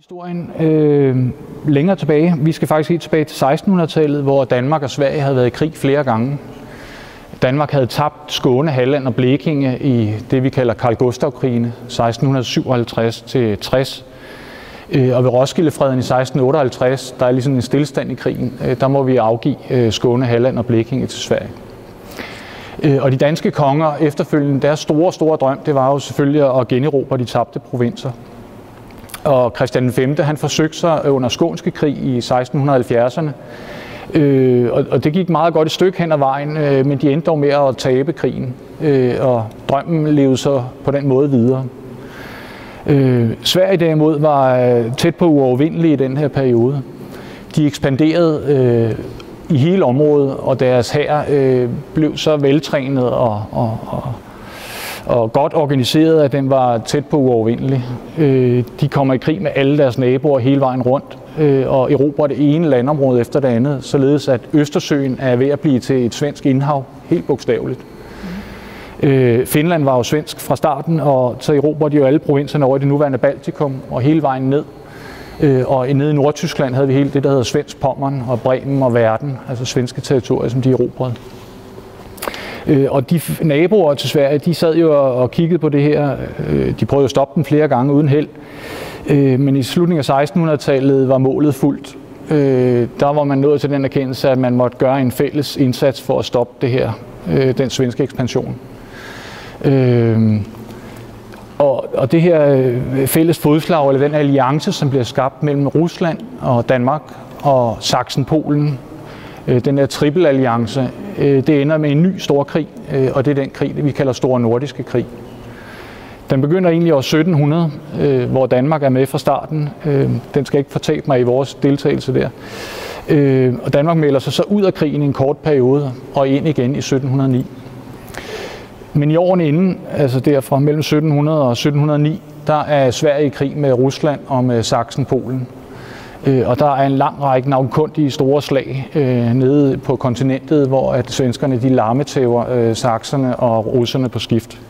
Historien øh, længere tilbage. Vi skal faktisk helt tilbage til 1600-tallet, hvor Danmark og Sverige havde været i krig flere gange. Danmark havde tabt Skåne, Halland og Blekinge i det, vi kalder Karl Gustav-krigene 1657 til 60. Øh, og ved Roskildefreden i 1658, der er ligesom en stillstand i krigen, øh, der må vi afgive øh, Skåne, Halland og Blekinge til Sverige. Og de danske konger efterfølgende, deres store, store drøm, det var jo selvfølgelig at generobre de tabte provinser. Og Christian V, han forsøgte sig under Skånske krig i 1670'erne, øh, og, og det gik meget godt et stykke hen ad vejen, øh, men de endte dog med at tabe krigen, øh, og drømmen levede så på den måde videre. Øh, Sverige derimod var øh, tæt på uovervindelige i den her periode. De ekspanderede øh, i hele området, og deres hær øh, blev så veltrænet og, og, og, og godt organiseret, at den var tæt på uovervindelig. Øh, de kommer i krig med alle deres naboer hele vejen rundt øh, og erobrer det ene landområde efter det andet, således at Østersøen er ved at blive til et svensk indhav, helt bogstaveligt. Øh, Finland var jo svensk fra starten, og så erobrer de jo alle provinserne over i det nuværende Baltikum og hele vejen ned. Øh, og nede i Nordtyskland havde vi hele det, der hedder Svensk Pommern og Bremen og Verden, altså svenske territorier, som de erobrede. Øh, og de naboer til Sverige, de sad jo og kiggede på det her. Øh, de prøvede at stoppe den flere gange uden held. Øh, men i slutningen af 1600-tallet var målet fuldt. Øh, der var man nået til den erkendelse, at man måtte gøre en fælles indsats for at stoppe det her, øh, den svenske ekspansion. Øh, og, og det her fælles fodslag, eller den alliance, som bliver skabt mellem Rusland og Danmark og Sachsen-Polen, den her tripelalliance, Øh, det ender med en ny stor krig, øh, og det er den krig, vi kalder Store Nordiske Krig. Den begynder egentlig år 1700, øh, hvor Danmark er med fra starten. Øh, den skal ikke fortabe mig i vores deltagelse der. Øh, og Danmark melder sig så ud af krigen i en kort periode og ind igen i 1709. Men i årene inden, altså derfra mellem 1700 og 1709, der er Sverige i krig med Rusland og med Sachsen-Polen. Øh, og der er en lang række navnkundige store slag øh, nede på kontinentet, hvor at svenskerne de larmetæver øh, sakserne og russerne på skift.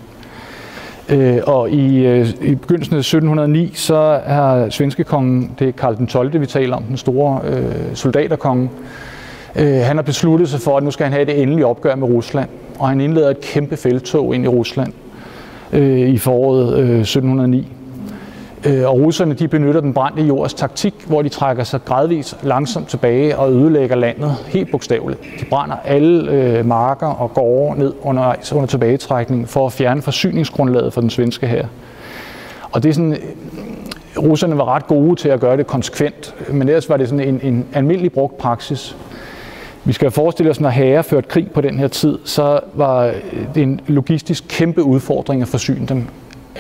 Øh, og i, øh, i begyndelsen af 1709, så har svenske kongen, det er Karl den 12., vi taler om, den store øh, soldaterkonge, øh, han har besluttet sig for, at nu skal han have det endelige opgør med Rusland. Og han indleder et kæmpe feltog ind i Rusland øh, i foråret øh, 1709. Øh, og russerne de benytter den brændte jords taktik, hvor de trækker sig gradvist langsomt tilbage og ødelægger landet helt bogstaveligt. De brænder alle øh, marker og gårde ned under, under tilbagetrækning for at fjerne forsyningsgrundlaget for den svenske her. Og det er sådan, øh, russerne var ret gode til at gøre det konsekvent, men ellers var det sådan en, en almindelig brugt praksis. Vi skal forestille os, når herrer førte krig på den her tid, så var øh, det en logistisk kæmpe udfordring at forsyne dem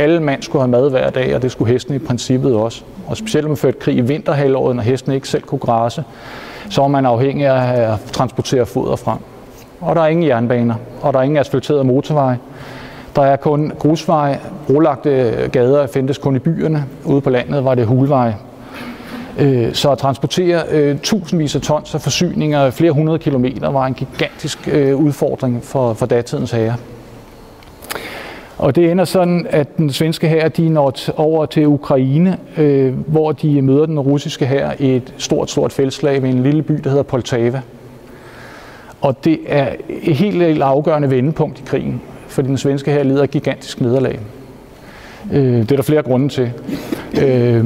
alle mand skulle have mad hver dag, og det skulle hesten i princippet også. Og specielt når man førte krig i vinterhalvåret, når hesten ikke selv kunne græsse, så var man afhængig af at transportere foder frem. Og der er ingen jernbaner, og der er ingen asfalterede motorveje. Der er kun grusveje, brolagte gader findes kun i byerne. Ude på landet var det hulveje. Øh, så at transportere øh, tusindvis af tons af forsyninger flere hundrede kilometer var en gigantisk øh, udfordring for, for datidens herrer. Og det ender sådan, at den svenske hær de når over til Ukraine, øh, hvor de møder den russiske hær i et stort, stort feltslag ved en lille by, der hedder Poltava. Og det er et helt, helt afgørende vendepunkt i krigen, fordi den svenske hær lider et gigantisk nederlag. Øh, det er der flere grunde til. Øh,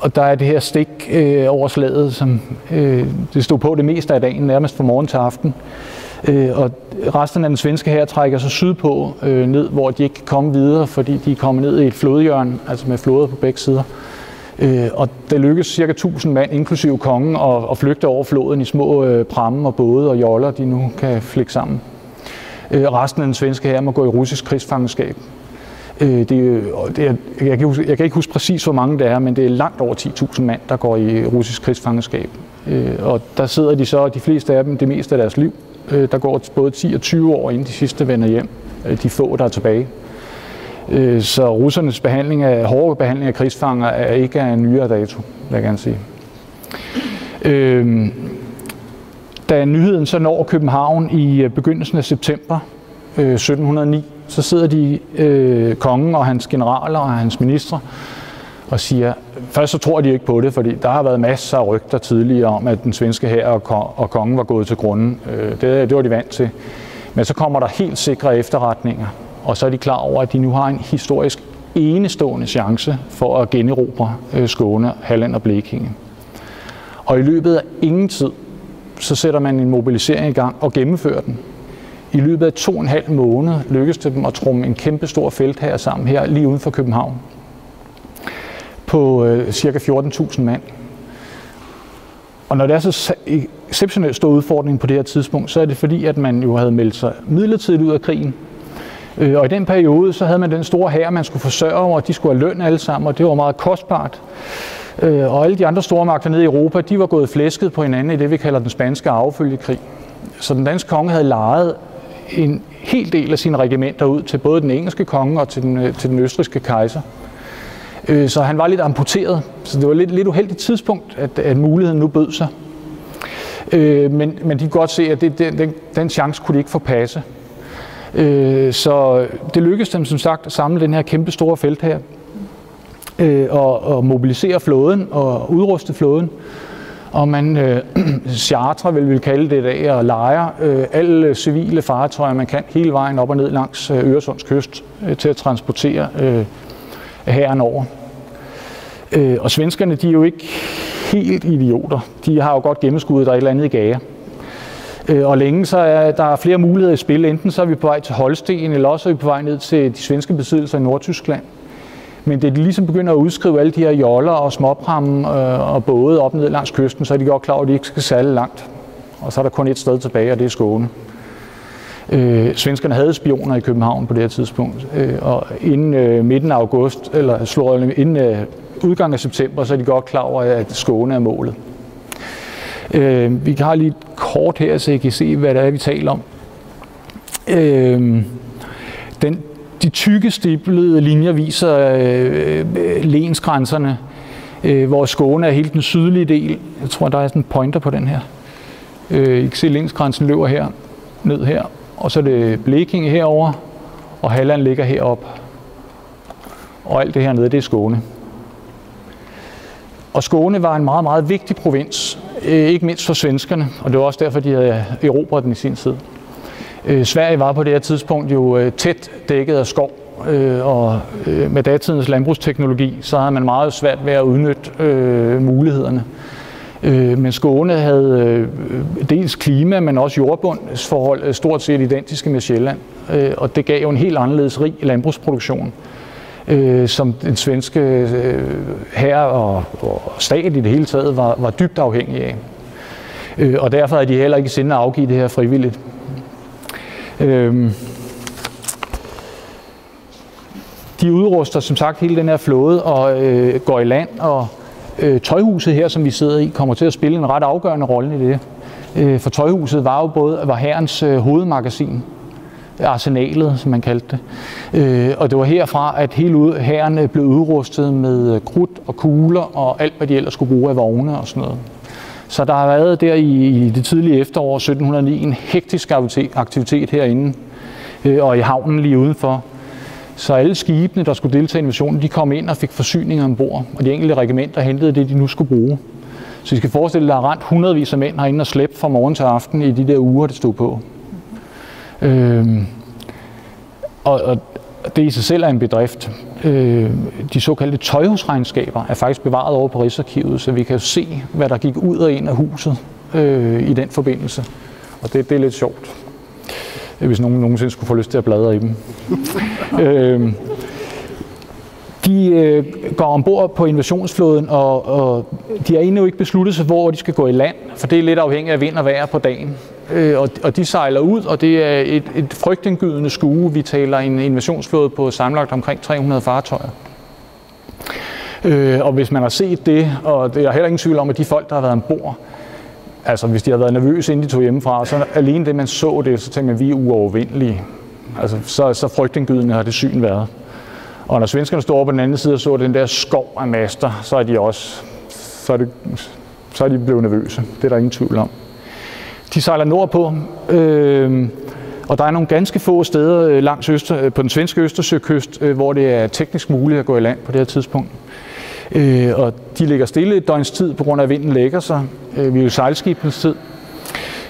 og der er det her stik øh, over slaget, som øh, det stod på det meste af dagen, nærmest fra morgen til aften. Øh, Øh, og resten af den svenske her trækker sig sydpå øh, ned, hvor de ikke kan komme videre, fordi de er kommet ned i et flodjørn, altså med floder på begge sider. Øh, og det lykkes cirka 1000 mand, inklusive kongen, at, at flygte over floden i små øh, pramme og både og joller, de nu kan flække sammen. Øh, resten af den svenske her må gå i russisk krigsfangenskab. Øh, det, det er, jeg, kan huske, jeg kan ikke huske præcis, hvor mange det er, men det er langt over 10.000 mand, der går i russisk krigsfangenskab. Øh, og der sidder de så, de fleste af dem, det meste af deres liv. Øh, der går både 10 og 20 år, inden de sidste vender hjem, øh, de få, der er tilbage. Øh, så russernes behandling af, hårde behandling af krigsfanger er ikke af en nyere dato, vil jeg gerne sige. Da nyheden så når København i begyndelsen af september 1709, så sidder de kongen og hans generaler og hans ministre og siger, først så tror de ikke på det, fordi der har været masser af rygter tidligere om, at den svenske her og, og kongen var gået til grunden. Øh, det, det var de vant til. Men så kommer der helt sikre efterretninger, og så er de klar over, at de nu har en historisk enestående chance for at generobre øh, Skåne, Halland og Blekinge. Og i løbet af ingen tid, så sætter man en mobilisering i gang og gennemfører den. I løbet af to og en halv måned lykkedes det dem at trumme en kæmpe stor felt her sammen her lige uden for København på øh, ca. 14.000 mand. Og når det er så exceptionelt stor udfordring på det her tidspunkt, så er det fordi, at man jo havde meldt sig midlertidigt ud af krigen. Øh, og i den periode, så havde man den store hær, man skulle forsørge, og de skulle have løn alle sammen, og det var meget kostbart. Øh, og alle de andre store magter nede i Europa, de var gået flæsket på hinanden i det, vi kalder den spanske affølgekrig. Så den danske konge havde lejet en hel del af sine regimenter ud til både den engelske konge og til den, øh, til den østriske kejser. Øh, så han var lidt amputeret, så det var lidt, lidt uheldigt tidspunkt, at, at muligheden nu bød sig. Øh, men, men de kunne godt se, at det, den, den, den chance kunne de ikke få passe. Øh, så det lykkedes dem som sagt at samle den her kæmpe store felt her, øh, og, og mobilisere flåden og udruste flåden og man øh, chartrer, vil vi kalde det i dag, og leger øh, alle civile fartøjer, man kan hele vejen op og ned langs øh, Øresunds kyst øh, til at transportere øh, herren over. Øh, og svenskerne, de er jo ikke helt idioter. De har jo godt gennemskuddet, der er et eller andet i gage. Øh, og længe så er der er flere muligheder i spil. Enten så er vi på vej til Holsten, eller også er vi på vej ned til de svenske besiddelser i Nordtyskland. Men det de ligesom begynder at udskrive alle de her joller og småpramme øh, og både op ned langs kysten, så er de godt klar over, at de ikke skal særlig langt. Og så er der kun et sted tilbage, og det er Skåne. Øh, svenskerne havde spioner i København på det her tidspunkt, øh, og inden øh, midten af august, eller slår, inden øh, udgangen af september, så er de godt klar over, at Skåne er målet. Øh, vi har lige et kort her, så I kan se, hvad det er, vi taler om. Øh, den, de tykke stiplede linjer viser øh, øh, lensgrænserne, øh, hvor Skåne er helt den sydlige del. Jeg tror, der er sådan en pointer på den her. Øh, I kan se, at lensgrænsen løber her, ned her, og så er det Blekinge herover, og Halland ligger herop. Og alt det her nede, det er Skåne. Og Skåne var en meget, meget vigtig provins, øh, ikke mindst for svenskerne, og det var også derfor, de havde erobret den i sin tid. Øh, Sverige var på det her tidspunkt jo øh, tæt dækket af skov, og med datidens landbrugsteknologi, så havde man meget svært ved at udnytte mulighederne. Men Skåne havde dels klima, men også jordbundsforhold stort set identiske med Sjælland, og det gav jo en helt anderledes rig landbrugsproduktion øh, som den svenske øh, herre og, og stat i det hele taget var, var dybt afhængig af. Øh, og derfor er de heller ikke sinde at afgive det her frivilligt. Øh, de udruster som sagt hele den her flåde og øh, går i land, og øh, tøjhuset her, som vi sidder i, kommer til at spille en ret afgørende rolle i det. Øh, for tøjhuset var jo både var herrens øh, hovedmagasin, arsenalet, som man kaldte det. Øh, og det var herfra, at hele herren øh, blev udrustet med øh, krudt og kugler og alt, hvad de ellers skulle bruge af vogne og sådan noget. Så der har været der i, i det tidlige efterår 1709 en hektisk aktivitet herinde øh, og i havnen lige udenfor. Så alle skibene, der skulle deltage i invasionen, de kom ind og fik forsyninger ombord, og de enkelte regimenter hentede det, de nu skulle bruge. Så I skal forestille dig, at der er rent hundredvis af mænd herinde og slæbt fra morgen til aften i de der uger, det stod på. Øh, og, og det i sig selv er en bedrift. Øh, de såkaldte tøjhusregnskaber er faktisk bevaret over på Rigsarkivet, så vi kan se, hvad der gik ud og ind af huset øh, i den forbindelse. Og det, det er lidt sjovt, hvis nogen nogensinde skulle få lyst til at bladre i dem. øh, de øh, går ombord på invasionsflåden, og, og de har endnu ikke besluttet sig, hvor de skal gå i land, for det er lidt afhængigt af vind og vejr på dagen. Øh, og, og de sejler ud, og det er et, et frygtindgydende skue. Vi taler en invasionsflåde på samlet omkring 300 fartøjer. Øh, og hvis man har set det, og det er heller ingen tvivl om, at de folk, der har været ombord, altså hvis de har været nervøse, inden de tog hjemmefra, så alene det, man så det, så tænker man, at vi er uovervindelige. Altså, så, så frygtindgydende har det syn været. Og når svenskerne står på den anden side og så den der skov af master, så er de også så er, det, så er de blevet nervøse. Det er der ingen tvivl om. De sejler nordpå, øh, og der er nogle ganske få steder øh, langs øster, øh, på den svenske Østersøkyst, øh, hvor det er teknisk muligt at gå i land på det her tidspunkt. Øh, og de ligger stille et døgns tid, på grund af, at vinden lægger sig. Øh, vi er jo sejlskibens tid.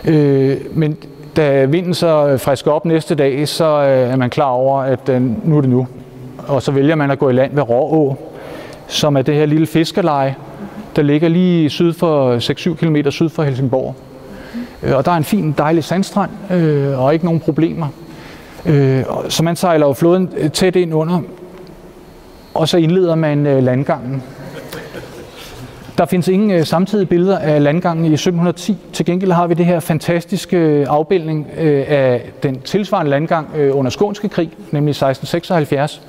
Øh, men da vinden så øh, frisker op næste dag, så er man klar over, at nu er det nu. Og så vælger man at gå i land ved Råå, som er det her lille fiskeleje, der ligger lige syd for 6-7 km syd for Helsingborg. Øh, og der er en fin, dejlig sandstrand, øh, og ikke nogen problemer. Øh, så man sejler jo floden øh, tæt ind under, og så indleder man øh, landgangen. Der findes ingen øh, samtidige billeder af landgangen i 1710. Til gengæld har vi det her fantastiske øh, afbildning øh, af den tilsvarende landgang øh, under Skånske krig, nemlig 1676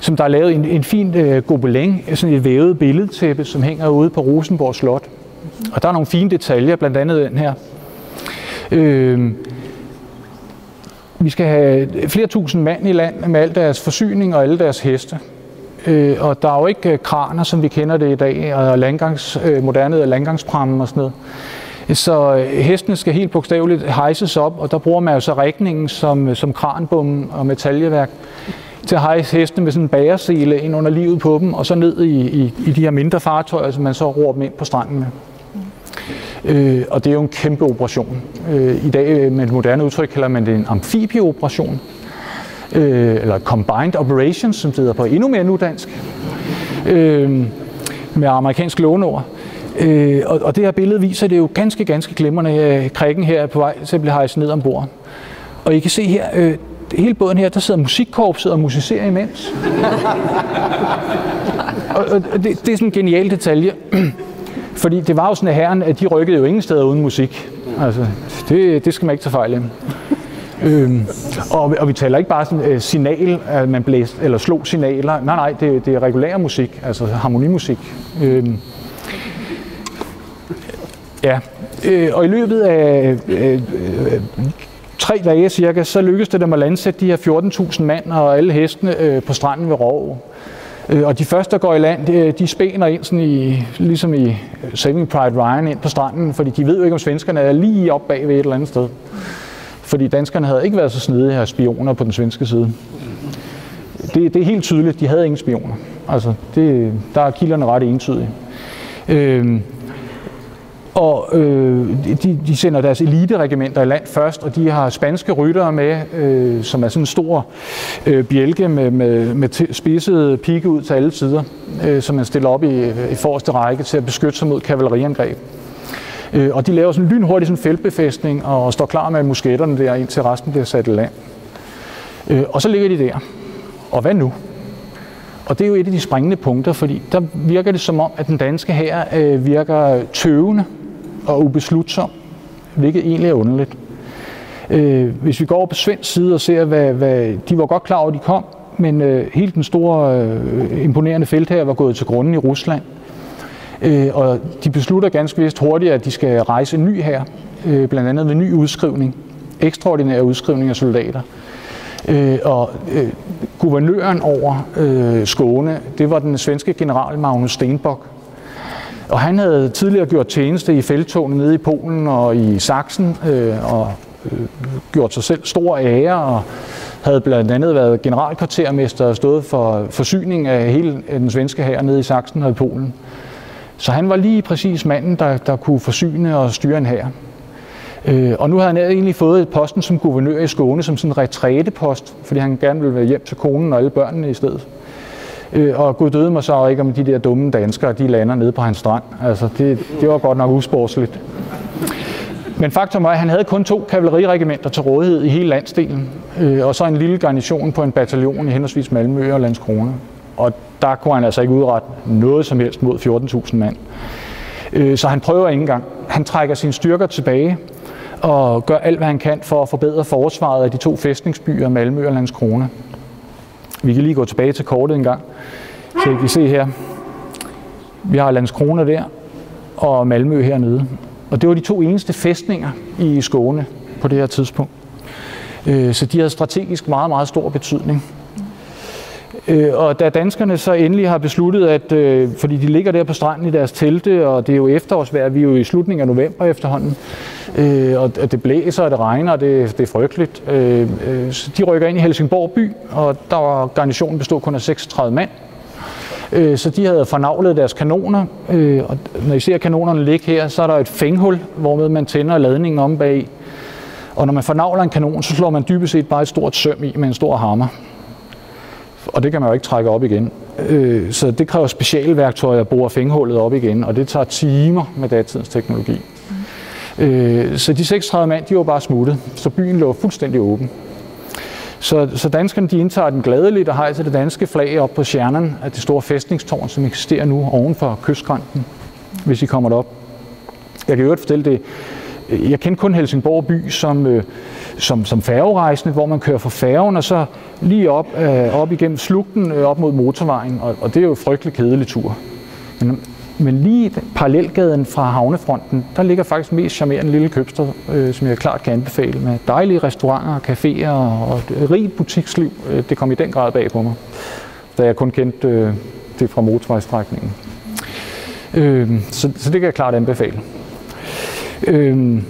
som der er lavet en, en fin øh, gobelin, sådan et vævet billedtæppe, som hænger ude på Rosenborg Slot. Og der er nogle fine detaljer, blandt andet den her. Øh, vi skal have flere tusind mand i land med al deres forsyning og alle deres heste. Øh, og der er jo ikke øh, kraner, som vi kender det i dag, og landgangs, øh, moderne landgangsprammen og sådan noget. Så øh, hestene skal helt bogstaveligt hejses op, og der bruger man jo så rækningen som, øh, som kranbommen og metaljeværk til at hejse hestene med sådan en bæresele ind under livet på dem, og så ned i, i, i de her mindre fartøjer, som man så roer dem ind på stranden med. Øh, og det er jo en kæmpe operation. Øh, I dag øh, med et moderne udtryk kalder man det en amfibieoperation, øh, eller combined operations, som det hedder på endnu mere nudansk, øh, med amerikansk låneord. Øh, og, og det her billede viser det er jo ganske, ganske glimrende. Øh, Krikken her er på vej til at blive hejst ned ombord. Og I kan se her, øh, hele båden her, der sidder musikkorpset og musicerer imens. og, og det, det er sådan en genial detalje. Fordi det var jo sådan, at herren, at de rykkede jo ingen steder uden musik. Altså, det, det skal man ikke tage fejl af. øhm, og, og vi taler ikke bare sådan øh, signal, at man blæste, eller slog signaler. Nej, nej, det, det er regulær musik, altså harmonimusik. Øhm, ja, øh, og i løbet af øh, øh, tre dage cirka, så lykkedes det dem at landsætte de her 14.000 mand og alle hestene øh, på stranden ved Råge. Øh, og de første, der går i land, de, øh, de spæner ind sådan i, ligesom i øh, Saving Pride Ryan ind på stranden, fordi de ved jo ikke, om svenskerne er lige op bag ved et eller andet sted. Fordi danskerne havde ikke været så snedige her spioner på den svenske side. Det, det er helt tydeligt, de havde ingen spioner. Altså, det, der er kilderne ret entydige. Øh, og øh, de, de sender deres eliteregimenter i land først, og de har spanske ryttere med, øh, som er sådan en stor øh, bjælke med, med, med spidsede pigge ud til alle sider, øh, som man stiller op i, øh, i forreste række til at beskytte sig mod kavaleriangreb. Øh, og de laver sådan lynhurtigt sådan feltbefæstning og står klar med musketterne der, indtil resten bliver sat i land. Øh, og så ligger de der. Og hvad nu? Og det er jo et af de springende punkter, fordi der virker det som om, at den danske her øh, virker tøvende og ubeslutsom, hvilket egentlig er underligt. Øh, hvis vi går over på svensk side og ser, hvad, hvad de var godt klar over, at de kom, men øh, hele den store øh, imponerende felt her var gået til grunden i Rusland. Øh, og de beslutter ganske vist hurtigt, at de skal rejse en ny her, øh, blandt andet ved ny udskrivning, ekstraordinær udskrivning af soldater. Øh, og øh, guvernøren over øh, Skåne, det var den svenske general Magnus Stenbock, og han havde tidligere gjort tjeneste i feltogene nede i Polen og i Sachsen, øh, og øh, gjort sig selv stor ære, og havde blandt andet været generalkvartermester og stået for forsyning af hele den svenske hær nede i Sachsen og i Polen. Så han var lige præcis manden, der, der kunne forsyne og styre en hær. Øh, og nu havde han egentlig fået posten som guvernør i Skåne som sådan en retrætepost, fordi han gerne ville være hjem til konen og alle børnene i stedet. Øh, og Gud døde mig så ikke om de der dumme danskere, de lander nede på hans strand. Altså, det, det var godt nok usportsligt. Men faktum var, at han havde kun to kavaleriregimenter til rådighed i hele landsdelen, øh, og så en lille garnison på en bataljon i henholdsvis Malmø og Landskrona. Og der kunne han altså ikke udrette noget som helst mod 14.000 mand. Øh, så han prøver ikke engang. Han trækker sine styrker tilbage og gør alt, hvad han kan for at forbedre forsvaret af de to fæstningsbyer, Malmø og Landskrona. Vi kan lige gå tilbage til kortet en gang, så I kan se her. Vi har Landskrona der, og Malmø hernede. Og det var de to eneste fæstninger i Skåne på det her tidspunkt. Øh, så de havde strategisk meget, meget stor betydning. Øh, og da danskerne så endelig har besluttet, at øh, fordi de ligger der på stranden i deres telte, og det er jo efterårsvejr, vi er jo i slutningen af november efterhånden, øh, og det blæser, og det regner, og det, det er frygteligt. Øh, øh, så de rykker ind i Helsingborg by, og der var garnitionen bestod kun af 36 mand. Øh, så de havde fornavlet deres kanoner, øh, og når I ser kanonerne ligge her, så er der et fænghul, hvormed man tænder ladningen om bag. Og når man fornavler en kanon, så slår man dybest set bare et stort søm i med en stor hammer. Og det kan man jo ikke trække op igen. Øh, så det kræver specialværktøjer at bore fænghullet op igen, og det tager timer med datidens teknologi. Øh, Så de 36 mand, de var bare smuttet, så byen lå fuldstændig åben. Så, så danskerne de indtager den gladeligt og hejser det danske flag op på stjernen af det store fæstningstårn, som eksisterer nu oven for kystgrænsen, hvis I kommer derop. Jeg kan jo fortælle det. Øh, jeg kender kun Helsingborg by som, øh, som, som færgerejsende, hvor man kører fra færgen og så lige op, øh, op igennem slugten øh, op mod motorvejen, og, og det er jo en frygtelig kedelig tur. Men men lige parallelgaden fra havnefronten, der ligger faktisk mest charmerende lille købstad, øh, som jeg klart kan anbefale, med dejlige restauranter, caféer og et rigt butiksliv. Øh, det kom i den grad bag på mig, da jeg kun kendte øh, det fra motorvejstrækningen. Øh, så, så det kan jeg klart anbefale. Øh,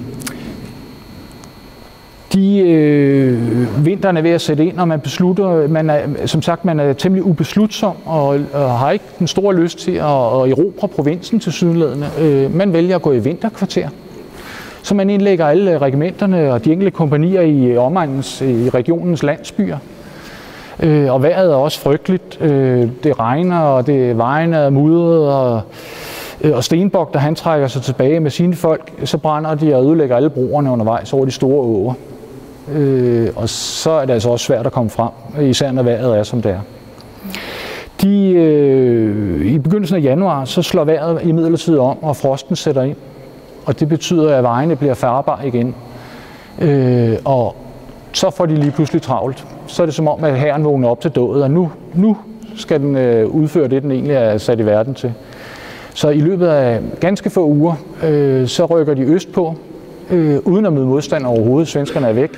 de øh, vinteren er ved at sætte ind, og man beslutter, man er, som sagt, man er temmelig ubeslutsom og, og har ikke den store lyst til at, at erobre provinsen til sydlædende. Øh, man vælger at gå i vinterkvarter. Så man indlægger alle regimenterne og de enkelte kompanier i omegnens, i regionens landsbyer. Øh, og vejret er også frygteligt. Øh, det regner, og det vejene er mudret, og Øh, og Stenbog, da han trækker sig tilbage med sine folk, så brænder de og ødelægger alle broerne undervejs over de store åer. Øh, og så er det altså også svært at komme frem, især når vejret er, som det er. De, øh, I begyndelsen af januar, så slår vejret i midlertid om, og frosten sætter ind. Og det betyder, at vejene bliver færbare igen. Øh, og så får de lige pludselig travlt. Så er det som om, at herren vågner op til dødet, og nu, nu skal den øh, udføre det, den egentlig er sat i verden til. Så i løbet af ganske få uger, øh, så rykker de øst på, øh, uden at møde modstand overhovedet. Svenskerne er væk.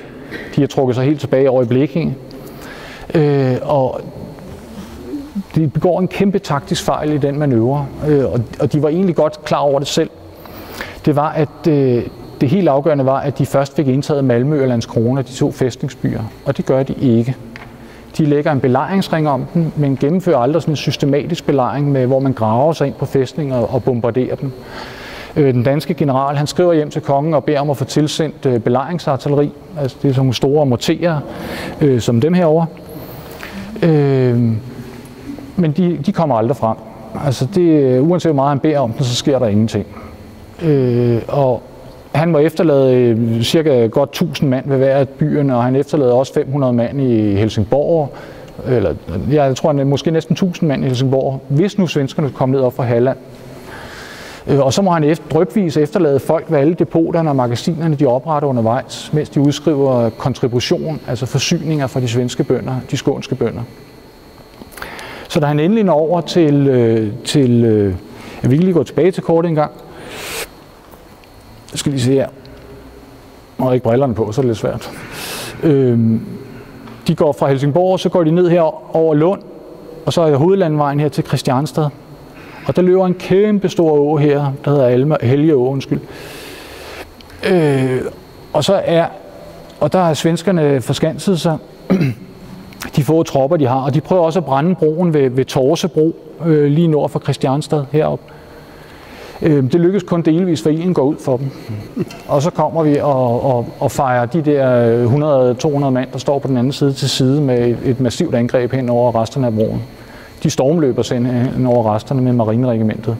De har trukket sig helt tilbage over i Blekinge. Øh, og de begår en kæmpe taktisk fejl i den manøvre, øh, og, og de var egentlig godt klar over det selv. Det var, at øh, det helt afgørende var, at de først fik indtaget Malmø og Landskrona, de to fæstningsbyer, og det gør de ikke. De lægger en belejringsring om dem, men gennemfører aldrig sådan en systematisk belejring, med, hvor man graver sig ind på fæstninger og bombarderer dem. Øh, den danske general han skriver hjem til kongen og beder om at få tilsendt øh, belejringsartilleri. Altså det er sådan nogle store morterer, øh, som dem herover. Øh, men de, de kommer aldrig frem. Altså det, øh, uanset hvor meget han beder om den, så sker der ingenting. Øh, og han må efterlade øh, cirka godt 1000 mand ved hver af byerne, og han efterlader også 500 mand i Helsingborg, eller jeg tror han måske næsten 1000 mand i Helsingborg, hvis nu svenskerne kom ned op fra Halland. Øh, og så må han efter, drøbvis efterlade folk ved alle depoterne og magasinerne, de opretter undervejs, mens de udskriver kontribution, altså forsyninger fra de svenske bønder, de skånske bønder. Så da han endelig når over til, øh, til jeg vil lige gå tilbage til kortet en gang. Jeg skal lige se her. Og ikke brillerne på, så er det lidt svært. Øhm, de går fra Helsingborg, så går de ned her over Lund, og så er hovedlandvejen her til Christianstad. Og der løber en kæmpe stor å her, der hedder Alma, Helge Å, undskyld. Øh, og så er, og der er svenskerne forskanset sig, de få tropper, de har, og de prøver også at brænde broen ved, ved Torsebro, øh, lige nord for Christianstad heroppe. Øh, det lykkes kun delvis, for ilden går ud for dem. Og så kommer vi og, og, og fejrer de der øh, 100-200 mand, der står på den anden side til side med et, massivt angreb hen over resterne af broen de stormløber sig over resterne med marineregimentet.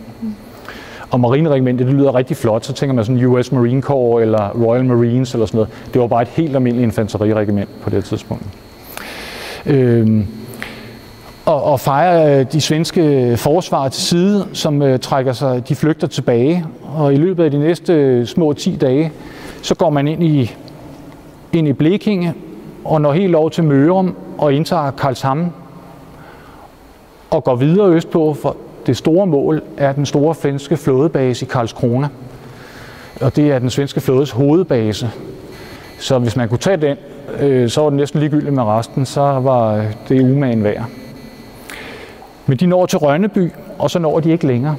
Og marineregimentet, det lyder rigtig flot, så tænker man sådan US Marine Corps eller Royal Marines eller sådan noget. Det var bare et helt almindeligt infanteriregiment på det tidspunkt. Øhm, og, og fejre øh, de svenske forsvar til side, som øh, trækker sig, de flygter tilbage. Og i løbet af de næste øh, små 10 dage, så går man ind i, ind i Blekinge og når helt over til Mørum og indtager Karlshamn og går videre østpå, for det store mål er den store svenske flådebase i Karlskrona. Og det er den svenske flådes hovedbase. Så hvis man kunne tage den, øh, så var det næsten ligegyldigt med resten, så var øh, det umagen værd. Men de når til Rønneby, og så når de ikke længere.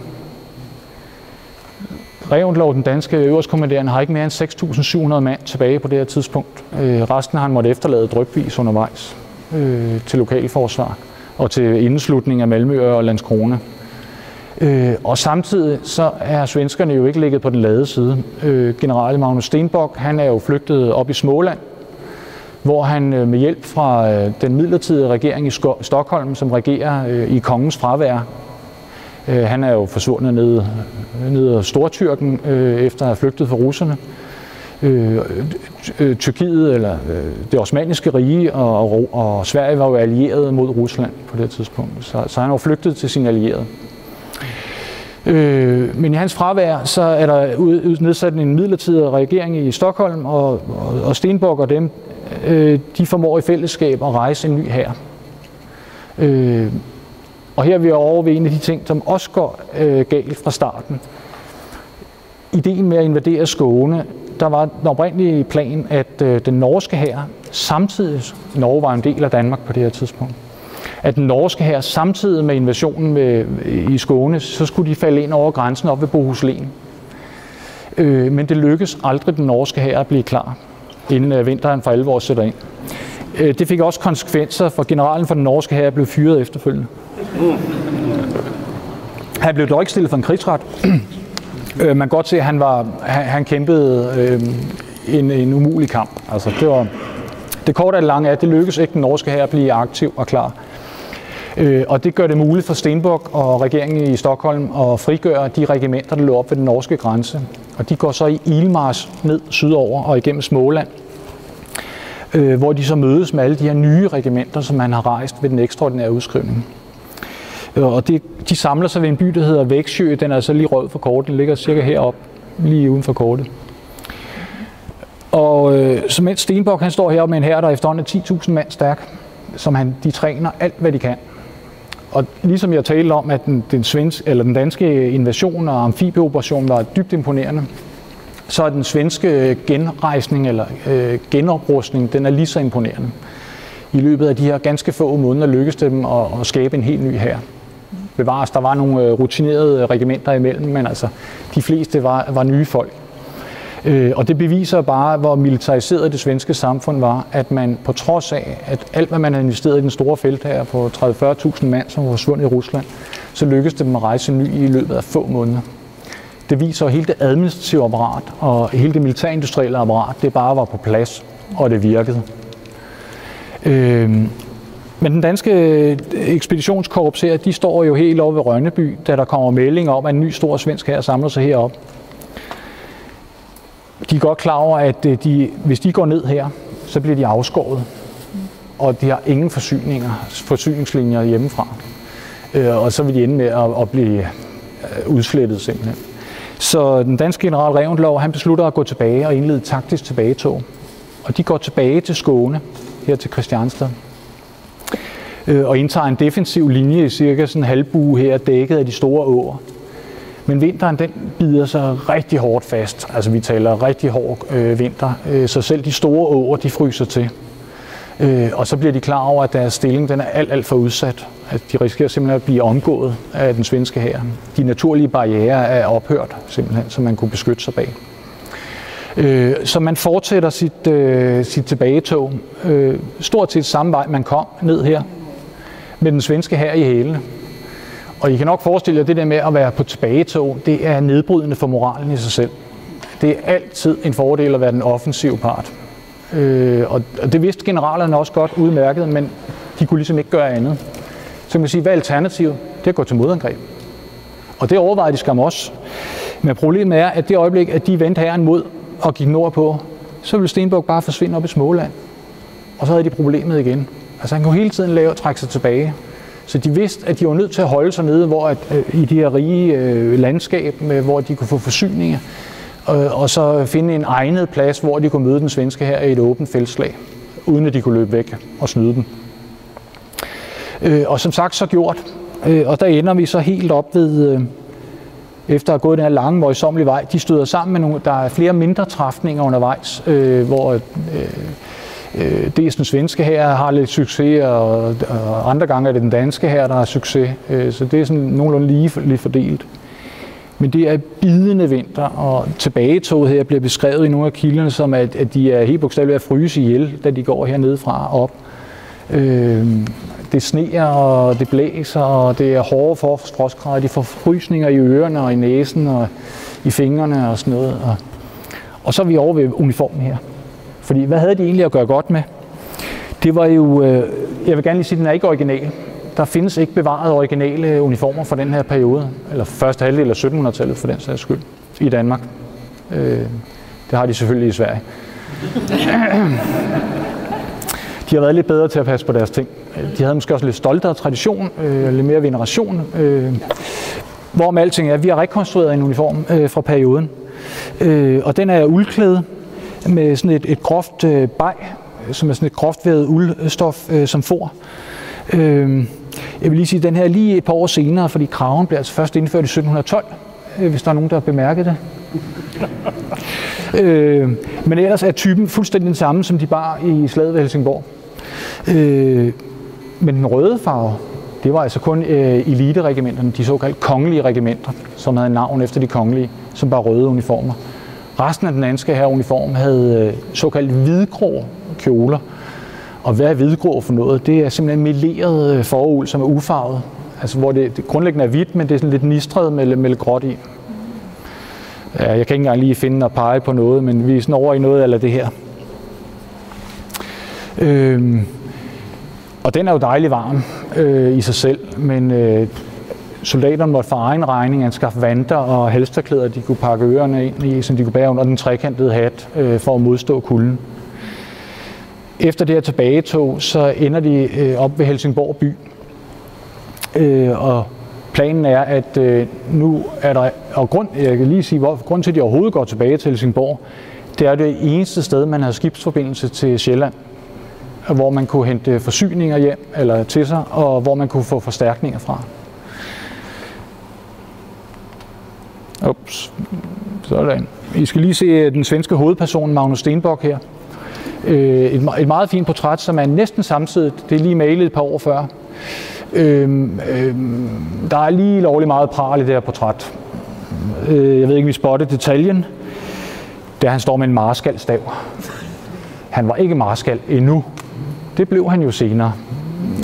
Revendlov, den danske øverstkommanderende, har ikke mere end 6.700 mand tilbage på det her tidspunkt. Øh, resten har han måtte efterlade drypvis undervejs øh, til lokalforsvar og til indeslutning af Malmø og Landskrona. Øh, og samtidig så er svenskerne jo ikke ligget på den lade side. Øh, general Magnus Stenbock, han er jo flygtet op i Småland, hvor han øh, med hjælp fra øh, den midlertidige regering i Stockholm, som regerer øh, i kongens fravær, han er jo forsvundet ned, ned af Stortyrken efter at have flygtet fra russerne, Tyrkiet, eller det osmaniske rige og, og, Sverige var jo allieret mod Rusland på det tidspunkt. Så, så han var flygtet til sin allierede. Øh, men i hans fravær, så er der nedsat en midlertidig regering i Stockholm, og, og, og og dem, øh, de formår i fællesskab at rejse en ny her. Øh, og her er vi over ved en af de ting, som også går øh, galt fra starten. Ideen med at invadere Skåne der var den oprindelige plan, at øh, den norske her samtidig, Norge var en del af Danmark på det her tidspunkt, at den norske her samtidig med invasionen med, i Skåne, så skulle de falde ind over grænsen op ved Bohuslen. Øh, men det lykkedes aldrig den norske her at blive klar, inden øh, vinteren for alvor sætter ind. Øh, det fik også konsekvenser, for generalen for den norske her blev fyret efterfølgende. Han blev dog ikke stillet for en krigsret, øh, man kan godt se, at han, var, han, han kæmpede øh, en, en umulig kamp. Altså, det, var, det korte og det lange er, at det lykkedes ikke den norske her at blive aktiv og klar. Øh, og det gør det muligt for Stenbock og regeringen i Stockholm at frigøre de regimenter, der lå op ved den norske grænse. Og de går så i ilmars ned sydover og igennem Småland, øh, hvor de så mødes med alle de her nye regimenter, som man har rejst ved den ekstraordinære udskrivning. Øh, og det, de samler sig ved en by, der hedder Væksjø. Den er så lige rød for kortet. Den ligger cirka heroppe, lige uden for kortet. Og øh, så mens Stenbock han står heroppe med en her, der er efterhånden 10.000 mand stærk, som han, de træner alt, hvad de kan. Og ligesom jeg talte om, at den, den, svenske, eller den danske invasion og amfibieoperation var dybt imponerende, så er den svenske øh, genrejsning eller øh, genoprustning, den er lige så imponerende. I løbet af de her ganske få måneder lykkedes det dem at, at skabe en helt ny her bevares. Der var nogle øh, rutinerede regimenter imellem, men altså de fleste var, var nye folk. Øh, og det beviser bare, hvor militariseret det svenske samfund var, at man på trods af, at alt hvad man havde investeret i den store felt her på 30-40.000 mand, som var forsvundet i Rusland, så lykkedes det dem at rejse ny i løbet af få måneder. Det viser, at hele det administrative apparat og hele det militærindustrielle apparat, det bare var på plads, og det virkede. Øh, men den danske øh, ekspeditionskorps her, de står jo helt over ved Rønneby, da der kommer melding om, at en ny stor svensk her samler sig herop. De er godt klar over, at øh, de, hvis de går ned her, så bliver de afskåret. Og de har ingen forsyninger, forsyningslinjer hjemmefra. Øh, og så vil de ende med at, at blive øh, udslettet simpelthen. Så den danske general Reventlow, han beslutter at gå tilbage og indlede taktisk tilbagetog. Og de går tilbage til Skåne, her til Christianstad, og indtager en defensiv linje i cirka sådan en halvbue her, dækket af de store åer. Men vinteren, den bider sig rigtig hårdt fast. Altså vi taler rigtig hård øh, vinter, øh, så selv de store åer, de fryser til. Øh, og så bliver de klar over, at deres stilling den er alt, alt for udsat. At de risikerer simpelthen at blive omgået af den svenske her. De naturlige barriere er ophørt, simpelthen, så man kunne beskytte sig bag. Øh, så man fortsætter sit, øh, sit tilbagetog. Øh, stort set samme vej, man kom ned her med den svenske her i hælene. Og I kan nok forestille jer, at det der med at være på tilbagetog, det er nedbrydende for moralen i sig selv. Det er altid en fordel at være den offensive part. Øh, og det vidste generalerne også godt udmærket, men de kunne ligesom ikke gøre andet. Så man kan sige, hvad er alternativet? Det er at gå til modangreb. Og det overvejede de skam også. Men problemet er, at det øjeblik, at de vendte herren mod og gik nordpå, så ville Stenbuk bare forsvinde op i Småland. Og så havde de problemet igen. Altså han kunne hele tiden lave og trække sig tilbage. Så de vidste, at de var nødt til at holde sig nede hvor at, øh, i de her rige øh, landskab, med, hvor de kunne få forsyninger, øh, og så finde en egnet plads, hvor de kunne møde den svenske her i et åbent feltslag, uden at de kunne løbe væk og snyde dem. Øh, og som sagt, så gjort. Øh, og der ender vi så helt op ved, øh, efter at have gået den her lange, møjsommelige vej, de støder sammen med nogle, der er flere mindre træfninger undervejs, øh, hvor øh, øh, dels den svenske her har lidt succes, og, og andre gange er det den danske her, der har succes. Øh, så det er sådan nogenlunde lige, lige fordelt. Men det er bidende vinter, og tilbagetoget her bliver beskrevet i nogle af kilderne som, at, at de er helt bogstaveligt at fryse ihjel, da de går hernede fra op. Øh, det sneer, og det blæser, og det er hårde for frostgrader. De får frysninger i ørerne og i næsen og i fingrene og sådan noget. Og, og så er vi over ved uniformen her. Fordi hvad havde de egentlig at gøre godt med? Det var jo, øh, jeg vil gerne lige sige, at den er ikke original. Der findes ikke bevaret originale uniformer fra den her periode, eller første halvdel af 1700-tallet for den sags skyld, i Danmark. Øh, det har de selvfølgelig i Sverige. de har været lidt bedre til at passe på deres ting. De havde måske også lidt stoltere tradition, øh, lidt mere veneration. Øh, hvorom alting er, vi har rekonstrueret en uniform øh, fra perioden. Øh, og den er uldklæde med sådan et, et groft øh, bag, øh, som er sådan et groft vævet uldstof øh, som for. Øh, jeg vil lige sige, den her lige et par år senere, fordi kraven blev altså først indført i 1712, øh, hvis der er nogen, der har bemærket det. øh, men ellers er typen fuldstændig den samme, som de bar i slaget ved Helsingborg. Øh, men den røde farve, det var altså kun øh, eliteregimenterne, de såkaldte kongelige regimenter, som havde navn efter de kongelige, som bar røde uniformer. Resten af den danske her uniform havde øh, såkaldt hvidgrå kjoler. Og hvad er hvidgrå for noget? Det er simpelthen meleret øh, forul, som er ufarvet. Altså hvor det, det grundlæggende er hvidt, men det er sådan lidt nistret med, med lidt gråt i. Ja, jeg kan ikke engang lige finde og pege på noget, men vi er sådan over i noget af det her. Øhm, og den er jo dejlig varm øh, i sig selv, men øh, soldaterne måtte for egen regning anskaffe vanter og halsterklæder, de kunne pakke ørerne ind i, som de kunne bære under den trekantede hat øh, for at modstå kulden. Efter det her tilbagetog, så ender de øh, op ved Helsingborg by. Øh, og planen er, at øh, nu er der, og grund, jeg kan lige sige, hvor, grund til, at de overhovedet går tilbage til Helsingborg, det er det eneste sted, man har skibsforbindelse til Sjælland hvor man kunne hente forsyninger hjem eller til sig, og hvor man kunne få forstærkninger fra. Ups, sådan. I skal lige se øh, den svenske hovedperson, Magnus Stenbock her. Øh, et, et meget fint portræt, som er næsten samtidig. Det er lige malet et par år før. Øhm, øhm, der er lige lovligt meget pral i det her portræt. Øh, jeg ved ikke, om vi spotter detaljen. da han står med en marskalstav. Han var ikke marskal endnu, det blev han jo senere,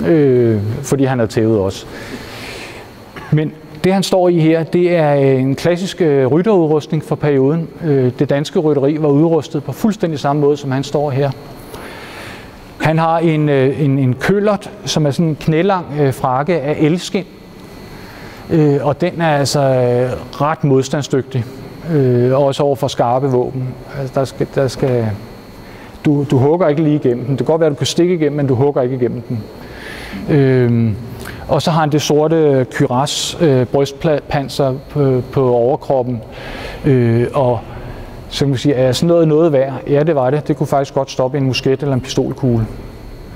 øh, fordi han havde tævet os. Men det han står i her, det er øh, en klassisk øh, rytterudrustning for perioden. Øh, det danske rytteri var udrustet på fuldstændig samme måde, som han står her. Han har en, en, en køllert, som er sådan en knælang frakke af elskin. Og den er altså ret modstandsdygtig. Også over for skarpe våben. Altså, der skal, der skal du, du hugger ikke lige igennem den. Det kan godt være, at du kan stikke igennem, men du hugger ikke igennem den. Øh, og så har han det sorte kyras øh, brystpanser på, på overkroppen. Øh, og så kan man sige, er sådan noget noget værd? Ja, det var det. Det kunne faktisk godt stoppe en musket eller en pistolkugle.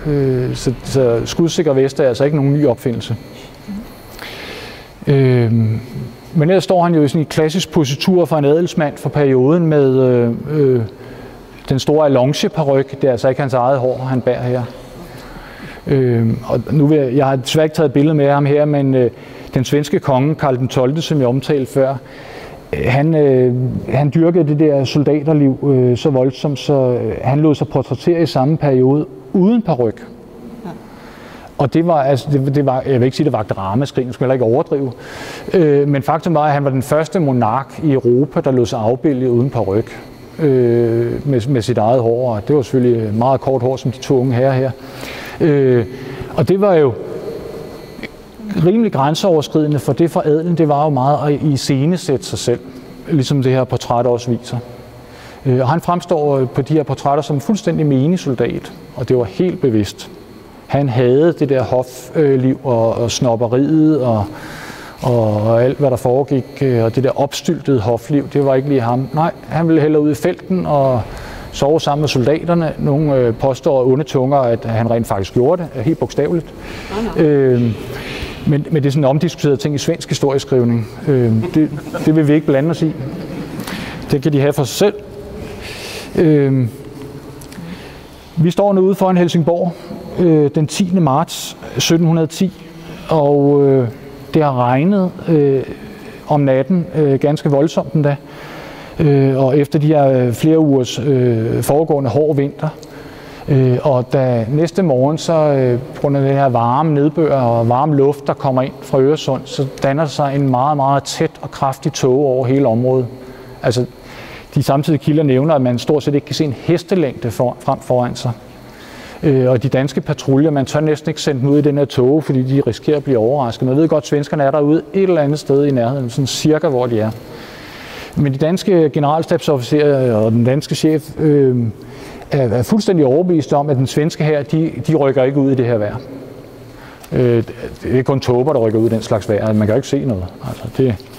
Øh, så, så skudsikker vest er altså ikke nogen ny opfindelse. Øh, men ellers står han jo i sådan en klassisk positur for en adelsmand for perioden med øh, øh, den store allonge-paryk, det er altså ikke hans eget hår, han bærer her. Øh, og nu vil jeg, jeg har desværre ikke taget billede med ham her, men øh, den svenske konge, Karl den 12., som jeg omtalte før, øh, han, øh, han dyrkede det der soldaterliv øh, så voldsomt, så øh, han lod sig portrættere i samme periode uden paryk. Og det var, altså, det, det var, jeg vil ikke sige, det var dramaskrig, jeg skal heller ikke overdrive. Øh, men faktum var, at han var den første monark i Europa, der lod sig afbilde uden paryk øh, med, med sit eget hår. Og det var selvfølgelig meget kort hår, som de to unge herrer her. Øh, og det var jo rimelig grænseoverskridende, for det for adelen, det var jo meget at iscenesætte sig selv, ligesom det her portræt også viser. Øh, og han fremstår på de her portrætter som en fuldstændig menig soldat, og det var helt bevidst. Han havde det der hofliv øh, og, og snopperiet og og alt, hvad der foregik, øh, og det der opstyltede hofliv, det var ikke lige ham. Nej, han ville hellere ud i felten og sove sammen med soldaterne. Nogle øh, påstår onde tunger, at han rent faktisk gjorde det, helt bogstaveligt. Oh, no. øh, men, men det er sådan en omdiskuteret ting i svensk historieskrivning. Øh, det, det vil vi ikke blande os i. Det kan de have for sig selv. Øh, vi står nu ude foran Helsingborg øh, den 10. marts 1710, og øh, det har regnet øh, om natten øh, ganske voldsomt endda. Øh, og efter de her øh, flere ugers øh, foregående hård vinter, Øh, og da næste morgen, så øh, på grund af det her varme nedbør og varme luft, der kommer ind fra Øresund, så danner sig en meget, meget tæt og kraftig tåge over hele området. Altså, de samtidige kilder nævner, at man stort set ikke kan se en hestelængde for, frem foran sig. Øh, og de danske patruljer, man tør næsten ikke sende dem ud i den her tog, fordi de risikerer at blive overrasket. Man ved godt, at svenskerne er derude et eller andet sted i nærheden, sådan cirka hvor de er. Men de danske generalstabsofficerer øh, og den danske chef øh, er, er fuldstændig overbevist om, at den svenske her, de, de rykker ikke ud i det her vejr. Øh, det er kun tåber, der rykker ud i den slags vejr. Man kan jo ikke se noget. Altså, det,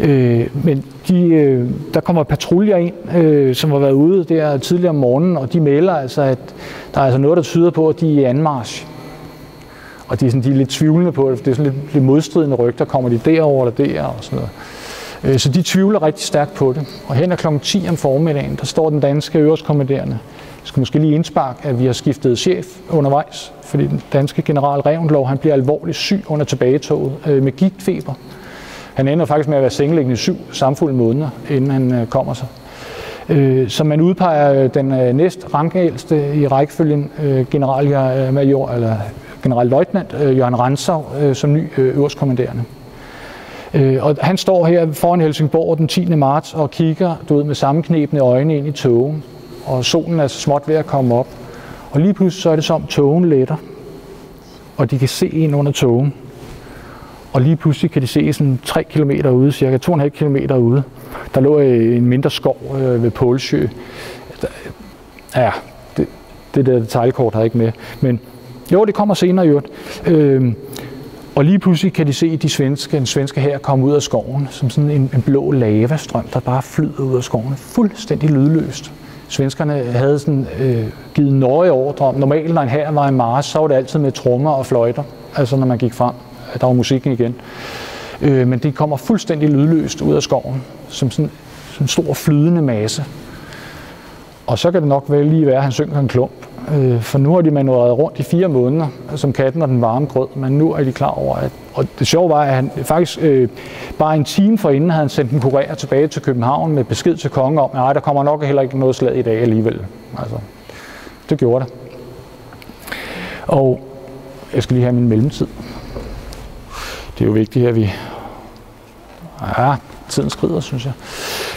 øh, men de, øh, der kommer patruljer ind, øh, som har været ude der tidligere om morgenen, og de melder altså, at der er altså noget, der tyder på, at de er i anmarsch. Og de er, sådan, de er lidt tvivlende på det, det er sådan lidt, lidt modstridende rygter. Kommer de derover eller der og sådan noget. Øh, så de tvivler rigtig stærkt på det. Og hen ad kl. 10 om formiddagen, der står den danske øverstkommanderende. Jeg skal måske lige indsparke, at vi har skiftet chef undervejs, fordi den danske general Revendlov, han bliver alvorligt syg under tilbagetoget øh, med gigtfeber. Han ender faktisk med at være sengeliggende i syv samfulde måneder, inden han øh, kommer sig. Øh, så man udpeger øh, den næst rangældste i rækkefølgen generalmajor, eller generalløjtnant Jørgen Ransau som ny øverstkommanderende. Og han står her foran Helsingborg den 10. marts og kigger du ved, med sammenknebende øjne ind i togen. Og solen er så småt ved at komme op. Og lige pludselig så er det som, togen letter. Og de kan se ind under togen. Og lige pludselig kan de se sådan 3 km ude, cirka 2,5 km ude. Der lå øh, en mindre skov øh, ved Pålsjø. Ja, det, det der detaljkort har jeg ikke med. Men jo, det kommer senere i øvrigt. Øh, og lige pludselig kan de se de svenske, den svenske her komme ud af skoven, som sådan en, en blå lavastrøm, der bare flyder ud af skoven, fuldstændig lydløst. Svenskerne havde sådan, øh, givet nøje ordre om, normalt når en her var i mars, så var det altid med trommer og fløjter, altså når man gik frem, der var musikken igen. Øh, men det kommer fuldstændig lydløst ud af skoven, som sådan, sådan en stor flydende masse. Og så kan det nok vel lige være, at han synker en klump. Øh, for nu har de manøvreret rundt i fire måneder, som katten og den varme grød, men nu er de klar over, at og det sjove var, at han faktisk øh, bare en time forinden havde han sendt en kurér tilbage til København med besked til kongen om, at der kommer nok heller ikke noget slag i dag alligevel. Altså, det gjorde det. Og jeg skal lige have min mellemtid. Det er jo vigtigt, at vi... Ja, tiden skrider, synes jeg.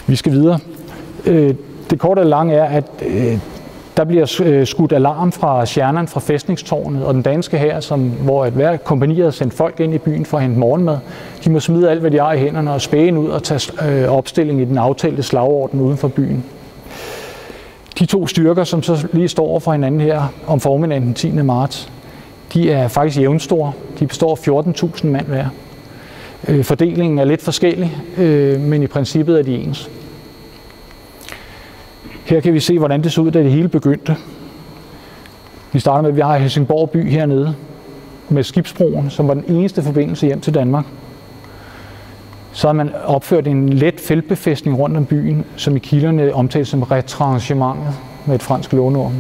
Vi skal videre. Øh, det korte og lange er, at øh, der bliver øh, skudt alarm fra stjernerne fra fæstningstårnet, og den danske her, som, hvor et hver kompagni havde sendt folk ind i byen for at hente morgenmad, de må smide alt, hvad de har i hænderne og spæge ud og tage øh, opstilling i den aftalte slagorden uden for byen. De to styrker, som så lige står over for hinanden her om formiddagen den 10. marts, de er faktisk jævnstore. De består af 14.000 mand hver. Øh, fordelingen er lidt forskellig, øh, men i princippet er de ens. Her kan vi se, hvordan det så ud, da det hele begyndte. Vi starter med, at vi har Helsingborg by hernede med skibsbroen, som var den eneste forbindelse hjem til Danmark. Så har man opført en let feltbefæstning rundt om byen, som i kilderne omtales som retrangementet med et fransk låneord.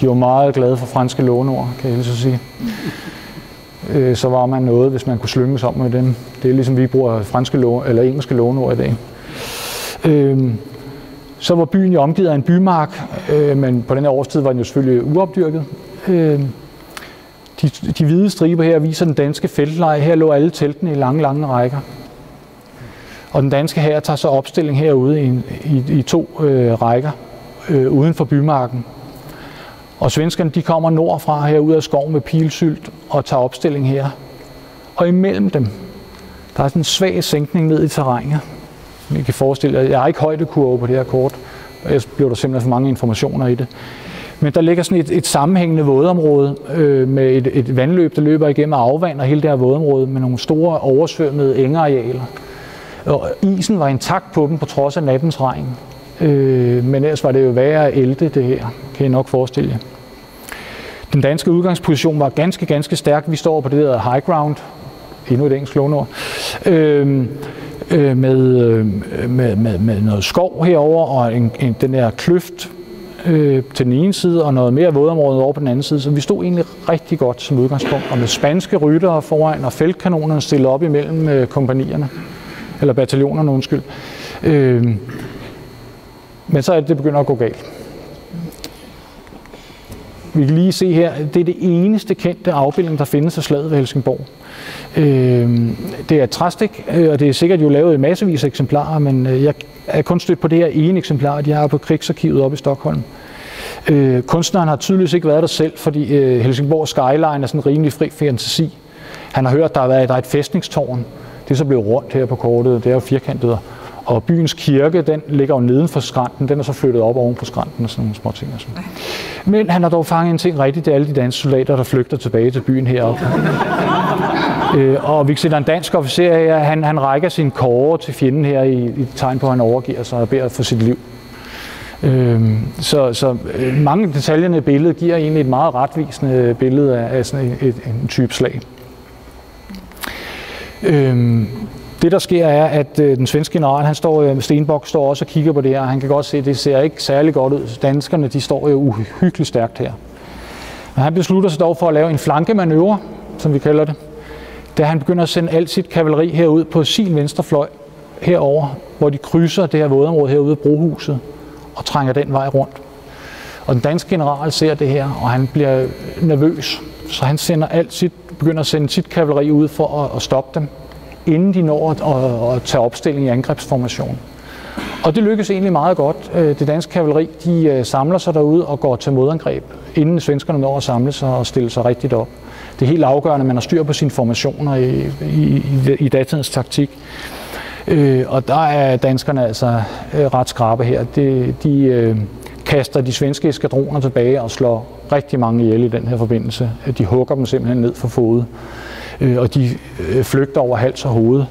De var meget glade for franske låneord, kan jeg så sige. Øh, så var man noget, hvis man kunne slynges om med dem. Det er ligesom vi bruger franske lån, eller engelske låneord i dag. Øhm, så var byen jo omgivet af en bymark, øh, men på den her årstid var den jo selvfølgelig uopdyrket. Øh, de, de hvide striber her viser den danske feltleje. Her lå alle teltene i lange, lange rækker. Og den danske her tager så opstilling herude i, i, i to øh, rækker øh, uden for bymarken. Og svenskerne de kommer nordfra her ud af skoven med pilsylt og tager opstilling her. Og imellem dem, der er sådan en svag sænkning ned i terrænet. I kan forestille jer, jeg har ikke højdekurve på det her kort, og jeg blev der simpelthen for mange informationer i det. Men der ligger sådan et, et sammenhængende vådområde øh, med et, et vandløb, der løber igennem og afvander hele det her vådområde med nogle store oversvømmede engarealer. Og isen var intakt på dem på trods af nattens regn. Øh, men ellers var det jo værre at ælte det her, kan I nok forestille jer. Den danske udgangsposition var ganske, ganske stærk. Vi står på det der high ground, endnu et engelsk lånord. Øh, øh, med, øh, med, med, med noget skov herover og en, en, den der kløft øh, til den ene side, og noget mere vådområde over på den anden side. Så vi stod egentlig rigtig godt som udgangspunkt, og med spanske ryttere foran og feltkanonerne stillet op imellem øh, kompanierne, eller bataljonerne, undskyld. Øh, men så er det, det begynder at gå galt vi kan lige se her, det er det eneste kendte afbildning, der findes af slaget ved Helsingborg. Øh, det er et træstik, øh, og det er sikkert jo lavet i massevis af eksemplarer, men øh, jeg er kun stødt på det her ene eksemplar, de har på Krigsarkivet oppe i Stockholm. Øh, kunstneren har tydeligvis ikke været der selv, fordi øh, Helsingborg Skyline er sådan en rimelig fri fantasi. Han har hørt, der har været der er et fæstningstårn. Det er så blevet rundt her på kortet. Det er jo firkantet. Og byens kirke, den ligger jo neden for skrænten. Den er så flyttet op oven på skrænten og sådan nogle små ting. Og sådan. Men han har dog fanget en ting rigtigt. Det er alle de danske soldater, der flygter tilbage til byen heroppe. øh, og vi kan se, der er en dansk officer her. Han, han rækker sin kåre til fjenden her i, i tegn på, at han overgiver sig og beder for sit liv. Øh, så så øh, mange af detaljerne i billedet giver egentlig et meget retvisende billede af, af sådan et, et, en type slag. Øh, det der sker er, at øh, den svenske general, han står, øh, Stenbok står også og kigger på det her, han kan godt se, at det ser ikke særlig godt ud. Danskerne, de står jo uhyggeligt stærkt her. Men han beslutter sig dog for at lave en flankemanøvre, som vi kalder det, da han begynder at sende alt sit kavaleri herud på sin venstre fløj herover, hvor de krydser det her vådområde herude af brohuset og trænger den vej rundt. Og den danske general ser det her, og han bliver nervøs, så han sender alt sit, begynder at sende sit kavaleri ud for at, at stoppe dem inden de når at, at, at tage opstilling i angrebsformation. Og det lykkes egentlig meget godt. Øh, det danske kavaleri de øh, samler sig derude og går til modangreb, inden svenskerne når at samle sig og stille sig rigtigt op. Det er helt afgørende, at man har styr på sine formationer i, i, i, i datidens taktik. Øh, og der er danskerne altså øh, ret skrabe her. De, de øh, kaster de svenske eskadroner tilbage og slår rigtig mange ihjel i den her forbindelse. De hugger dem simpelthen ned for fodet øh, og de øh, flygter over hals og hoved.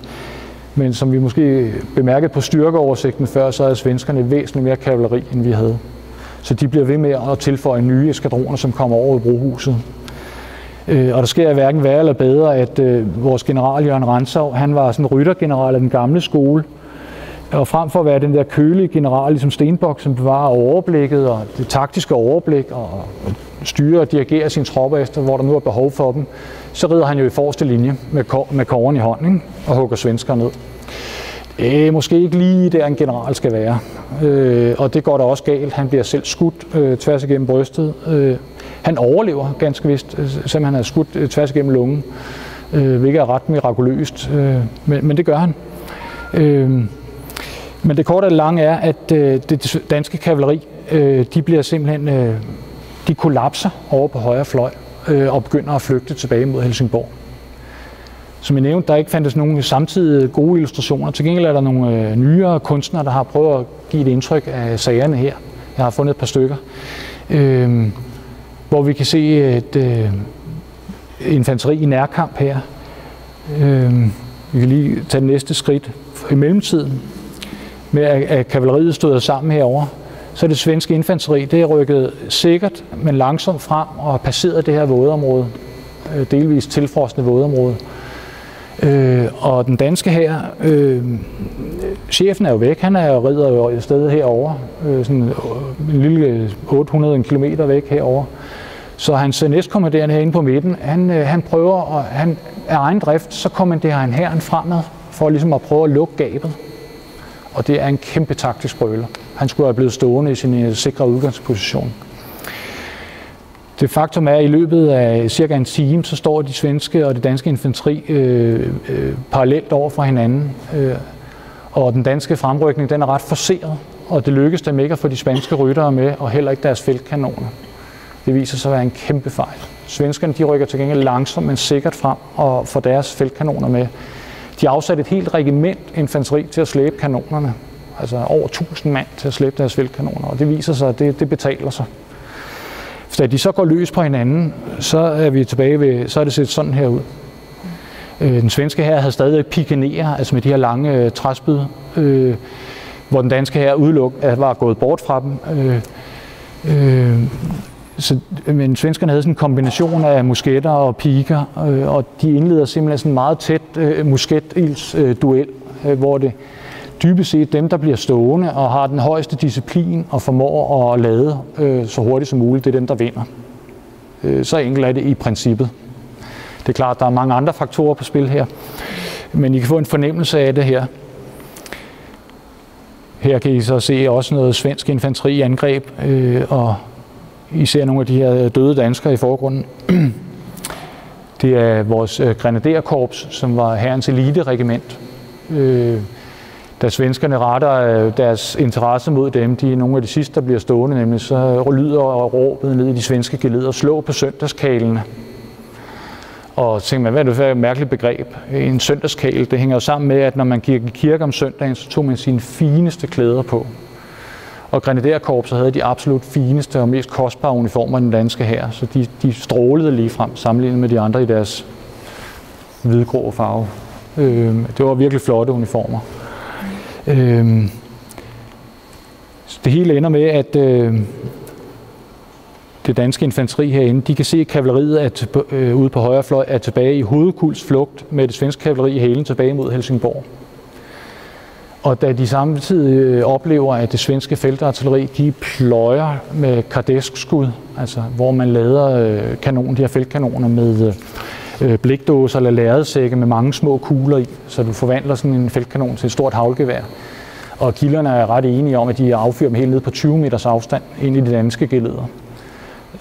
Men som vi måske bemærkede på styrkeoversigten før, så havde svenskerne væsentligt mere kavaleri, end vi havde. Så de bliver ved med at tilføje nye eskadroner, som kommer over i brohuset. Øh, og der sker hverken værre eller bedre, at øh, vores general Jørgen Ransov, han var sådan en ryttergeneral af den gamle skole, og frem for at være den der kølige general, ligesom Stenbok, som bevarer overblikket og det taktiske overblik og styrer og dirigerer sine tropper efter, hvor der nu er behov for dem, så rider han jo i forreste linje med, med koren i hånden ikke? og hugger svensker ned. Det er måske ikke lige der, en general skal være. Øh, og det går da også galt. Han bliver selv skudt øh, tværs igennem brystet. Øh, han overlever ganske vist, øh, selvom han er skudt øh, tværs igennem lungen, øh, hvilket er ret mirakuløst. Øh, men, men det gør han. Øh, men det korte og lange er, at øh, det danske kavaleri, øh, de bliver simpelthen, øh, de kollapser over på højre fløj øh, og begynder at flygte tilbage mod Helsingborg. Som jeg nævnte, der ikke fandtes nogen samtidige gode illustrationer. Til gengæld er der nogle øh, nyere kunstnere, der har prøvet at give et indtryk af sagerne her. Jeg har fundet et par stykker, øh, hvor vi kan se et øh, infanteri i nærkamp her. Øh, vi kan lige tage det næste skridt. I mellemtiden, med at, at kavaleriet stod sammen herover, så det svenske infanteri, det er rykket sikkert, men langsomt frem og har passeret det her vådområde, delvist delvis tilfrostende vådområde. Øh, og den danske her, øh, chefen er jo væk, han er jo ridder jo et sted herover, øh, sådan øh, en lille 800 km væk herover. Så hans næstkommanderende herinde på midten, han, øh, han prøver, og han er egen drift, så kommanderer han herren fremad, for ligesom at prøve at lukke gabet. Og det er en kæmpe taktisk brøler. Han skulle have blevet stående i sin øh, sikre udgangsposition. Det faktum er, at i løbet af cirka en time, så står de svenske og det danske infanteri øh, øh, parallelt over for hinanden. Øh, og den danske fremrykning den er ret forseret, og det lykkes dem ikke at få de spanske ryttere med, og heller ikke deres feltkanoner. Det viser sig at være en kæmpe fejl. Svenskerne de rykker til gengæld langsomt, men sikkert frem og får deres feltkanoner med. De afsatte et helt regiment infanteri til at slæbe kanonerne. Altså over 1000 mand til at slæbe deres feltkanoner, og det viser sig, at det, det betaler sig. Da de så går løs på hinanden, så er vi tilbage ved, så er det set sådan her ud. Øh, den svenske her havde stadig pikenerer, altså med de her lange øh, træspyd, øh, hvor den danske her udeluk øh, var gået bort fra dem. Øh, øh, så, men svenskerne havde sådan en kombination af musketter og piker, øh, og de indleder simpelthen sådan en meget tæt øh, musketilds-duel, øh, øh, hvor det dybest set dem, der bliver stående og har den højeste disciplin og formår at lade øh, så hurtigt som muligt, det er dem, der vinder. Øh, så enkelt er det i princippet. Det er klart, at der er mange andre faktorer på spil her, men I kan få en fornemmelse af det her. Her kan I så se også noget svensk infanteri angreb, øh, og i nogle af de her øh, døde danskere i forgrunden. Det er vores øh, grenaderkorps, som var herrens elite-regiment. Øh, da svenskerne retter øh, deres interesse mod dem, de er nogle af de sidste, der bliver stående, nemlig så lyder og råbet ned i de svenske geleder, slå på søndagskalen. Og tænker man, hvad er det for et mærkeligt begreb? En søndagskale, det hænger jo sammen med, at når man gik i kirke om søndagen, så tog man sine fineste klæder på. Og Grenaderkorpset havde de absolut fineste og mest kostbare uniformer i den danske her, så de, de strålede lige frem sammenlignet med de andre i deres hvidgrå farve. Øh, det var virkelig flotte uniformer. Øh, det hele ender med, at øh, det danske infanteri herinde, de kan se, at kavaleriet er øh, ude på højre fløj er tilbage i hovedkuls flugt med det svenske kavaleri i hælen tilbage mod Helsingborg. Og da de samtidig øh, oplever, at det svenske feltartilleri, de pløjer med kardeskskud, altså hvor man lader øh, kanonen, de her feltkanoner med øh, blikdåser eller lærredsække med mange små kugler i, så du forvandler sådan en feltkanon til et stort havlgevær. Og kilderne er ret enige om, at de affyrer dem helt ned på 20 meters afstand ind i de danske geleder.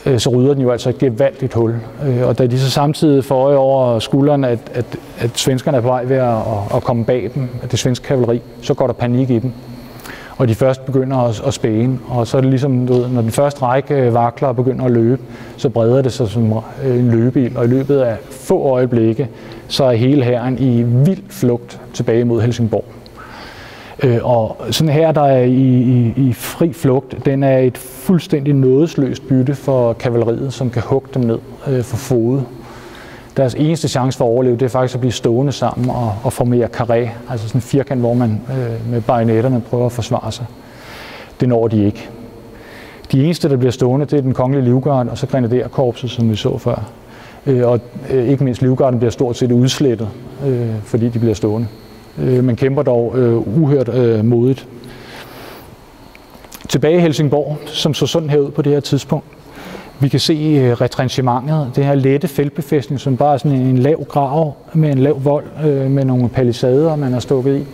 Øh, så rydder den jo altså et gevaldigt hul. Øh, og da de så samtidig får øje over skulderen, at, at, at svenskerne er på vej ved at, at komme bag dem, at det svenske kavaleri, så går der panik i dem. Og de først begynder at, at spæne, og så er det ligesom, du ved, når den første række øh, vakler og begynder at løbe, så breder det sig som en løbebil, og i løbet af få øjeblikke, så er hele herren i vild flugt tilbage mod Helsingborg. Øh, og sådan her, der er i, i, i fri flugt, den er et fuldstændig nådesløst bytte for kavaleriet, som kan hugge dem ned øh, for fode. Deres eneste chance for at overleve, det er faktisk at blive stående sammen og, og formere karé, altså sådan en firkant, hvor man øh, med bajonetterne prøver at forsvare sig. Det når de ikke. De eneste, der bliver stående, det er den kongelige livgarde, og så grenaderkorpset, som vi så før. Øh, og øh, ikke mindst livgarden bliver stort set udslettet, øh, fordi de bliver stående. Øh, men kæmper dog øh, uhørt øh, modigt. Tilbage i Helsingborg, som så sådan her ud på det her tidspunkt. Vi kan se øh, retranchementet, det her lette feltbefæstning, som bare er sådan en lav grav med en lav vold øh, med nogle palisader, man har stukket i.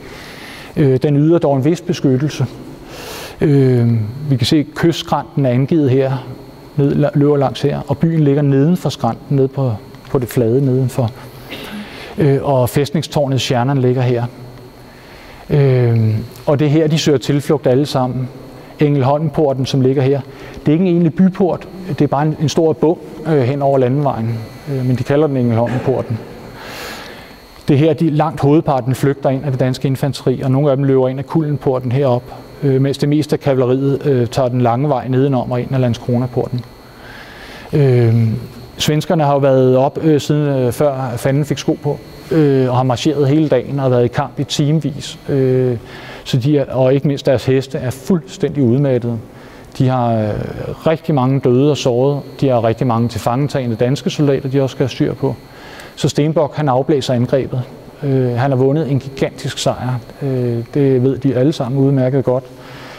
Øh, den yder dog en vis beskyttelse. Øh, vi kan se, at kystskrænten er angivet her, ned, løber langs her, og byen ligger neden for skrænten, nede på, på det flade nedenfor øh, og fæstningstårnet Sjernan ligger her. Øh, og det er her, de søger tilflugt alle sammen. Engelholmporten, som ligger her, det er ikke en egentlig byport, det er bare en, en stor bog øh, hen over landevejen, øh, men de kalder den Engelholmporten. Det er her, de langt hovedparten flygter ind af det danske infanteri, og nogle af dem løber ind af Kuldenporten herop, øh, mens det meste af kavaleriet øh, tager den lange vej nedenom og ind af Landskronaporten. Øh, Svenskerne har jo været op øh, siden øh, før fanden fik sko på, øh, og har marcheret hele dagen og har været i kamp i timevis. Øh, så de er, og ikke mindst deres heste er fuldstændig udmattede. De har øh, rigtig mange døde og sårede. De har rigtig mange tilfangetagende danske soldater, de også skal have styr på. Så Stenbok han afblæser angrebet. Øh, han har vundet en gigantisk sejr. Øh, det ved de alle sammen udmærket godt.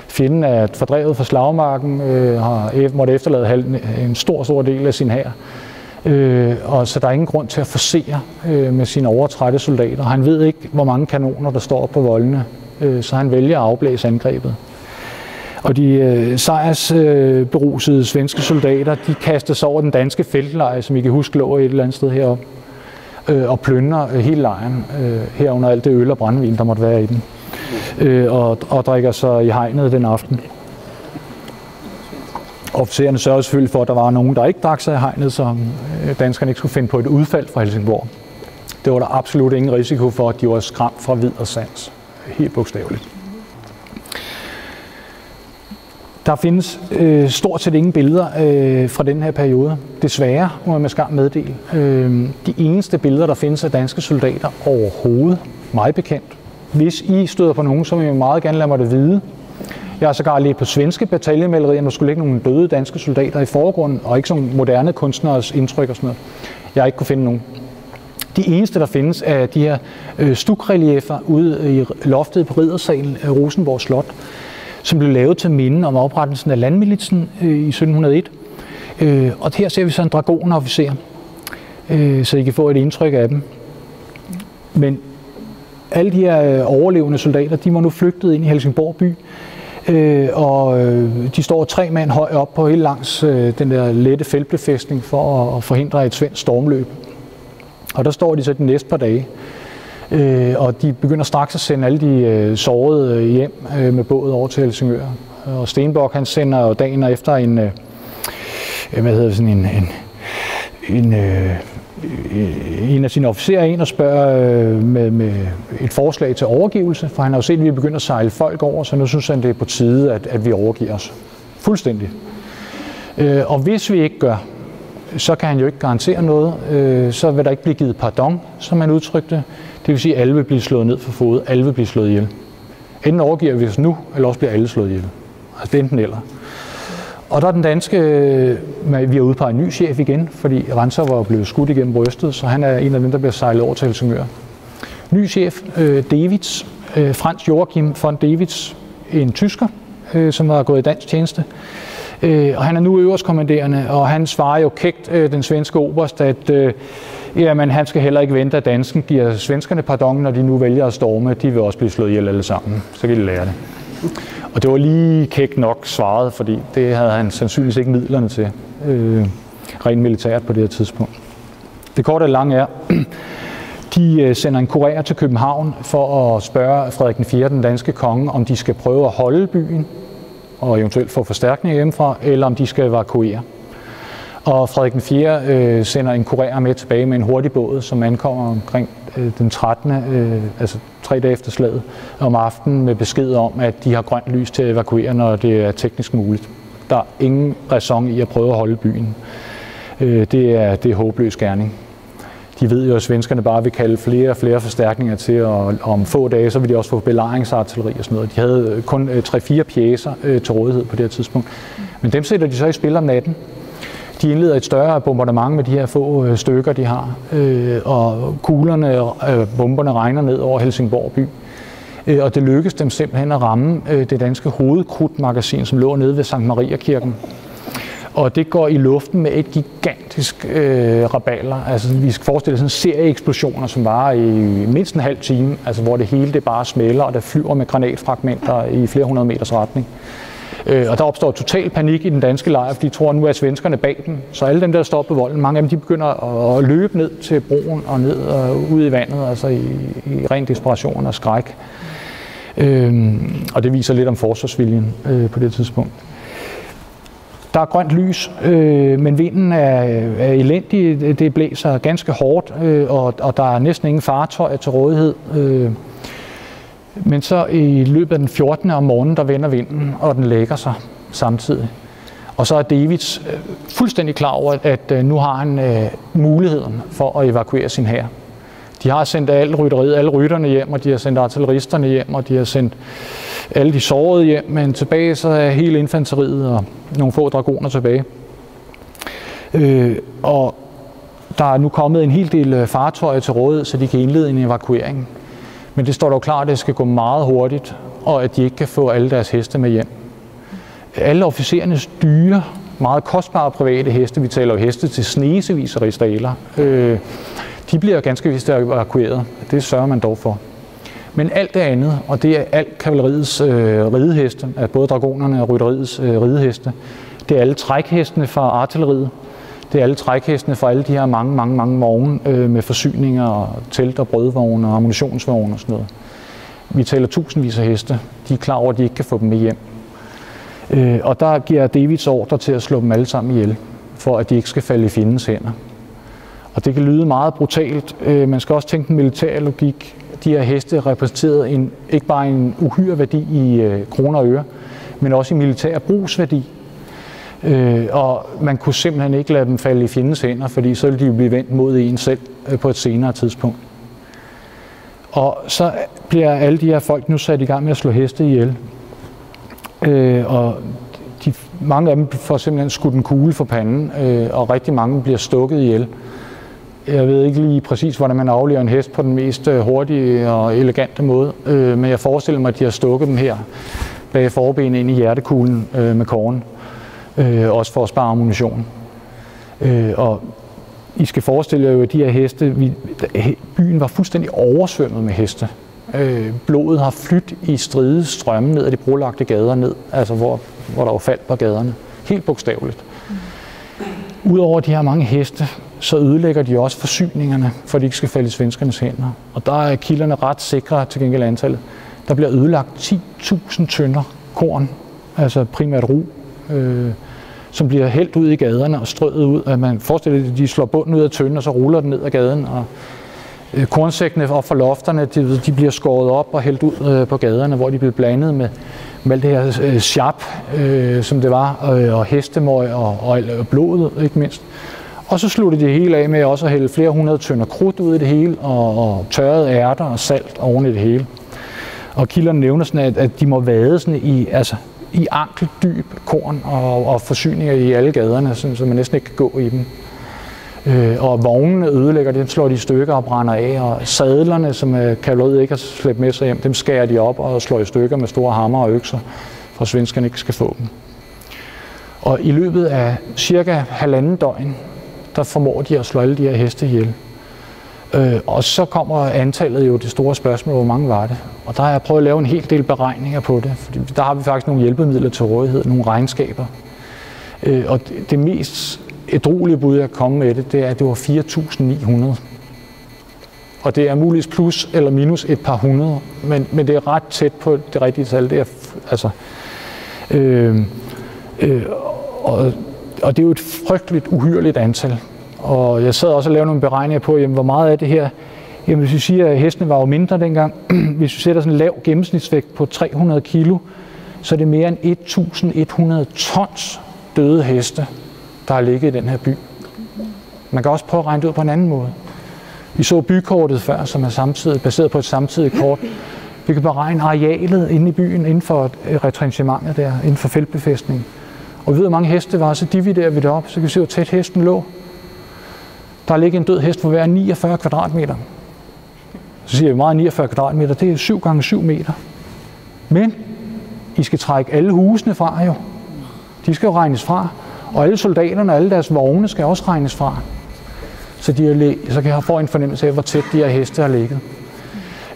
Fjenden er fordrevet fra slagmarken, øh, har e- måtte efterlade en stor, stor del af sin hær. Øh, og så der er ingen grund til at forsere øh, med sine overtrætte soldater. Han ved ikke, hvor mange kanoner, der står på voldene, øh, så han vælger at afblæse angrebet. Og de øh, sejrsberusede øh, svenske soldater, de kaster sig over den danske feltleje, som I kan huske lå et eller andet sted heroppe, øh, og plønder øh, hele lejren, øh, herunder alt det øl og brændvin, der måtte være i den, øh, og, og drikker sig i hegnet den aften. Officererne sørgede selvfølgelig for, at der var nogen, der ikke drak sig i hegnet, så øh, danskerne ikke skulle finde på et udfald fra Helsingborg. Det var der absolut ingen risiko for, at de var skræmt fra vid og sans. Helt bogstaveligt. Der findes øh, stort set ingen billeder øh, fra den her periode. Desværre må jeg med skam meddele. Øh, de eneste billeder, der findes af danske soldater overhovedet, meget bekendt. Hvis I støder på nogen, så vil jeg meget gerne lade mig det vide. Jeg har sågar lige på svenske bataljemalerier, der skulle ligge nogle døde danske soldater i forgrunden, og ikke sådan moderne kunstneres indtryk og sådan noget. Jeg har ikke kunne finde nogen. De eneste, der findes, er de her øh, stukrelieffer stukreliefer ude i loftet på Ridersalen af øh, Rosenborg Slot, som blev lavet til minde om oprettelsen af landmilitsen øh, i 1701. Og her ser vi så en dragonofficer, så I kan få et indtryk af dem. Men alle de her overlevende soldater, de var nu flygtet ind i Helsingborg by, Øh, og øh, de står tre mand høj op på hele langs øh, den der lette feltbefæstning for at, at forhindre et svensk stormløb. Og der står de så de næste par dage. Øh, og de begynder straks at sende alle de øh, sårede øh, hjem øh, med båd over til Helsingør. Og Stenbock han sender jo dagen efter en, øh, øh, hvad hedder det, sådan en, en, en øh, Øh, en af sine officerer ind og spørger øh, med, med et forslag til overgivelse, for han har jo set, at vi er begyndt at sejle folk over, så nu synes han, det er på tide, at, at vi overgiver os. Fuldstændig. Øh, og hvis vi ikke gør, så kan han jo ikke garantere noget. Øh, så vil der ikke blive givet pardon, som han udtrykte. Det vil sige, at alle vil blive slået ned for fod, alle vil blive slået ihjel. Enten overgiver vi os nu, eller også bliver alle slået ihjel. Altså det er enten eller. Og der er den danske, øh, vi har udpeget en ny chef igen, fordi Renser var blevet skudt igennem brystet, så han er en af dem, der bliver sejlet over til Helsingør. Ny chef, øh, Davids, øh, Frans Joachim von Davids, en tysker, øh, som har gået i dansk tjeneste. Øh, og han er nu øverstkommanderende, og han svarer jo kægt øh, den svenske oberst, at jamen, han skal heller ikke vente, at dansken giver svenskerne pardon, når de nu vælger at storme. De vil også blive slået ihjel alle sammen. Så kan de lære det. Og det var lige kæk nok svaret, fordi det havde han sandsynligvis ikke midlerne til, øh, rent militært på det her tidspunkt. Det korte og lange er, de øh, sender en kurér til København for at spørge Frederik den 4., den danske konge, om de skal prøve at holde byen og eventuelt få forstærkning hjemmefra, eller om de skal evakuere. Og Frederik den 4. Øh, sender en kurér med tilbage med en hurtig båd, som ankommer omkring øh, den 13. Øh, altså tre dage efter slaget, om aftenen med besked om, at de har grønt lys til at evakuere, når det er teknisk muligt. Der er ingen ræson i at prøve at holde byen. Øh, det, er, det er håbløs gerning. De ved jo, at svenskerne bare vil kalde flere og flere forstærkninger til, og om få dage, så vil de også få belejringsartilleri og sådan noget. De havde øh, kun øh, 3-4 pjæser øh, til rådighed på det her tidspunkt. Men dem sætter de så i spil om natten, de indleder et større bombardement med de her få øh, stykker, de har, øh, og kuglerne, øh, bomberne regner ned over Helsingborg by. Øh, og det lykkedes dem simpelthen at ramme øh, det danske hovedkrudtmagasin, som lå nede ved Sankt Maria Kirken. Og det går i luften med et gigantisk øh, rabaler. Altså, vi skal forestille os en serie eksplosioner, som var i mindst en halv time, altså, hvor det hele det bare smelter, og der flyver med granatfragmenter i flere hundrede meters retning. Øh, Øh, og der opstår total panik i den danske lejr, fordi de tror, at nu er svenskerne bag dem. Så alle dem, der står på volden, mange af dem de begynder at løbe ned til broen og ned og ud i vandet, altså i, i ren desperation og skræk. Øh, og det viser lidt om forsvarsviljen øh, på det tidspunkt. Der er grønt lys, øh, men vinden er, er elendig. Det blæser ganske hårdt, øh, og, og der er næsten ingen fartøjer til rådighed. Øh, men så i løbet af den 14. om morgenen, der vender vinden, og den lægger sig samtidig. Og så er Davids øh, fuldstændig klar over, at øh, nu har han øh, muligheden for at evakuere sin hær. De har sendt alle rytteriet, alle rytterne hjem, og de har sendt artilleristerne hjem, og de har sendt alle de sårede hjem, men tilbage så er hele infanteriet og nogle få dragoner tilbage. Øh, og der er nu kommet en hel del øh, fartøjer til rådighed, så de kan indlede en evakuering. Men det står dog klart, at det skal gå meget hurtigt, og at de ikke kan få alle deres heste med hjem. Alle officerernes dyre, meget kostbare private heste, vi taler jo heste til snesevis af ristaler, øh, de bliver ganske vist evakueret. Det sørger man dog for. Men alt det andet, og det er alt kavaleriets øh, rideheste, at både dragonerne og rytteriets øh, rideheste, det er alle trækhestene fra artilleriet, det er alle trækhestene fra alle de her mange, mange, mange vogne øh, med forsyninger, og telt og brødvogne og ammunitionsvogne og sådan noget. Vi taler tusindvis af heste. De er klar over, at de ikke kan få dem med hjem. Øh, og der giver Davids ordre til at slå dem alle sammen ihjel, for at de ikke skal falde i fjendens hænder. Og det kan lyde meget brutalt. Øh, man skal også tænke den militære logik. De her heste repræsenterede en, ikke bare en uhyre værdi i øh, kroner og øre, men også i militær brugsværdi. Øh, og man kunne simpelthen ikke lade dem falde i fjendens hænder, fordi så ville de blive vendt mod en selv øh, på et senere tidspunkt. Og så bliver alle de her folk nu sat i gang med at slå heste ihjel. Øh, og de, mange af dem får simpelthen skudt en kugle for panden, øh, og rigtig mange bliver stukket ihjel. Jeg ved ikke lige præcis, hvordan man aflever en hest på den mest øh, hurtige og elegante måde, øh, men jeg forestiller mig, at de har stukket dem her bag forbenet ind i hjertekuglen øh, med korn øh, også for at spare ammunition. Øh, og I skal forestille jer jo, at de her heste, vi, byen var fuldstændig oversvømmet med heste. Øh, blodet har flyttet i stride strømme ned ad de brolagte gader ned, altså hvor, hvor der var fald på gaderne. Helt bogstaveligt. Udover de her mange heste, så ødelægger de også forsyningerne, for de ikke skal falde i svenskernes hænder. Og der er kilderne ret sikre til gengæld antallet. Der bliver ødelagt 10.000 tønder korn, altså primært ro, øh, som bliver hældt ud i gaderne og strøget ud. At man forestiller sig, at de slår bunden ud af tønden, og så ruller den ned ad gaden. Og øh, kornsækkene op fra lofterne, de, de bliver skåret op og hældt ud øh, på gaderne, hvor de bliver blandet med, med alt det her øh, sharp, øh, som det var, øh, og hestemøg og, og, og øh, blodet, ikke mindst. Og så sluttede det hele af med også at hælde flere hundrede tønder krudt ud i det hele, og, og tørrede ærter og salt oven i det hele. Og kilderne nævner sådan, at, at de må vade sådan i, altså, i ankeldyb korn og, og forsyninger i alle gaderne, sådan, så man næsten ikke kan gå i dem. Øh, og vognene ødelægger, dem slår de i stykker og brænder af, og sadlerne, som øh, kavaleriet ikke har slæbt med sig hjem, dem skærer de op og slår i stykker med store hammer og økser, for at svenskerne ikke skal få dem. Og i løbet af cirka halvanden døgn, der formår de at slå alle de her heste ihjel. Øh, og så kommer antallet jo det store spørgsmål, hvor mange var det? Og der har jeg prøvet at lave en hel del beregninger på det, fordi der har vi faktisk nogle hjælpemidler til rådighed, nogle regnskaber. Øh, og det, det mest ædrolige bud, jeg kom med det, det er, at det var 4.900. Og det er muligvis plus eller minus et par hundrede, men, men det er ret tæt på det rigtige tal. Det er, altså, øh, øh, og, og det er jo et frygteligt uhyrligt antal. Og jeg sad også og lavede nogle beregninger på, jamen, hvor meget er det her, jamen hvis vi siger, at hestene var jo mindre dengang, hvis vi sætter sådan en lav gennemsnitsvægt på 300 kilo, så er det mere end 1.100 tons døde heste, der har ligget i den her by. Man kan også prøve at regne det ud på en anden måde. Vi så bykortet før, som er samtidig, baseret på et samtidigt kort. Vi kan beregne arealet inde i byen, inden for øh, retrenchementet der, inden for feltbefæstningen. Og vi ved, hvor mange heste var, så dividerer vi det op, så kan vi se, hvor tæt hesten lå. Der ligger en død hest for hver 49 kvadratmeter. Så siger vi meget 49 kvadratmeter, det er 7 gange 7 meter. Men I skal trække alle husene fra jo. De skal jo regnes fra. Og alle soldaterne og alle deres vogne skal også regnes fra. Så, de er, så kan jeg få en fornemmelse af, hvor tæt de her heste har ligget.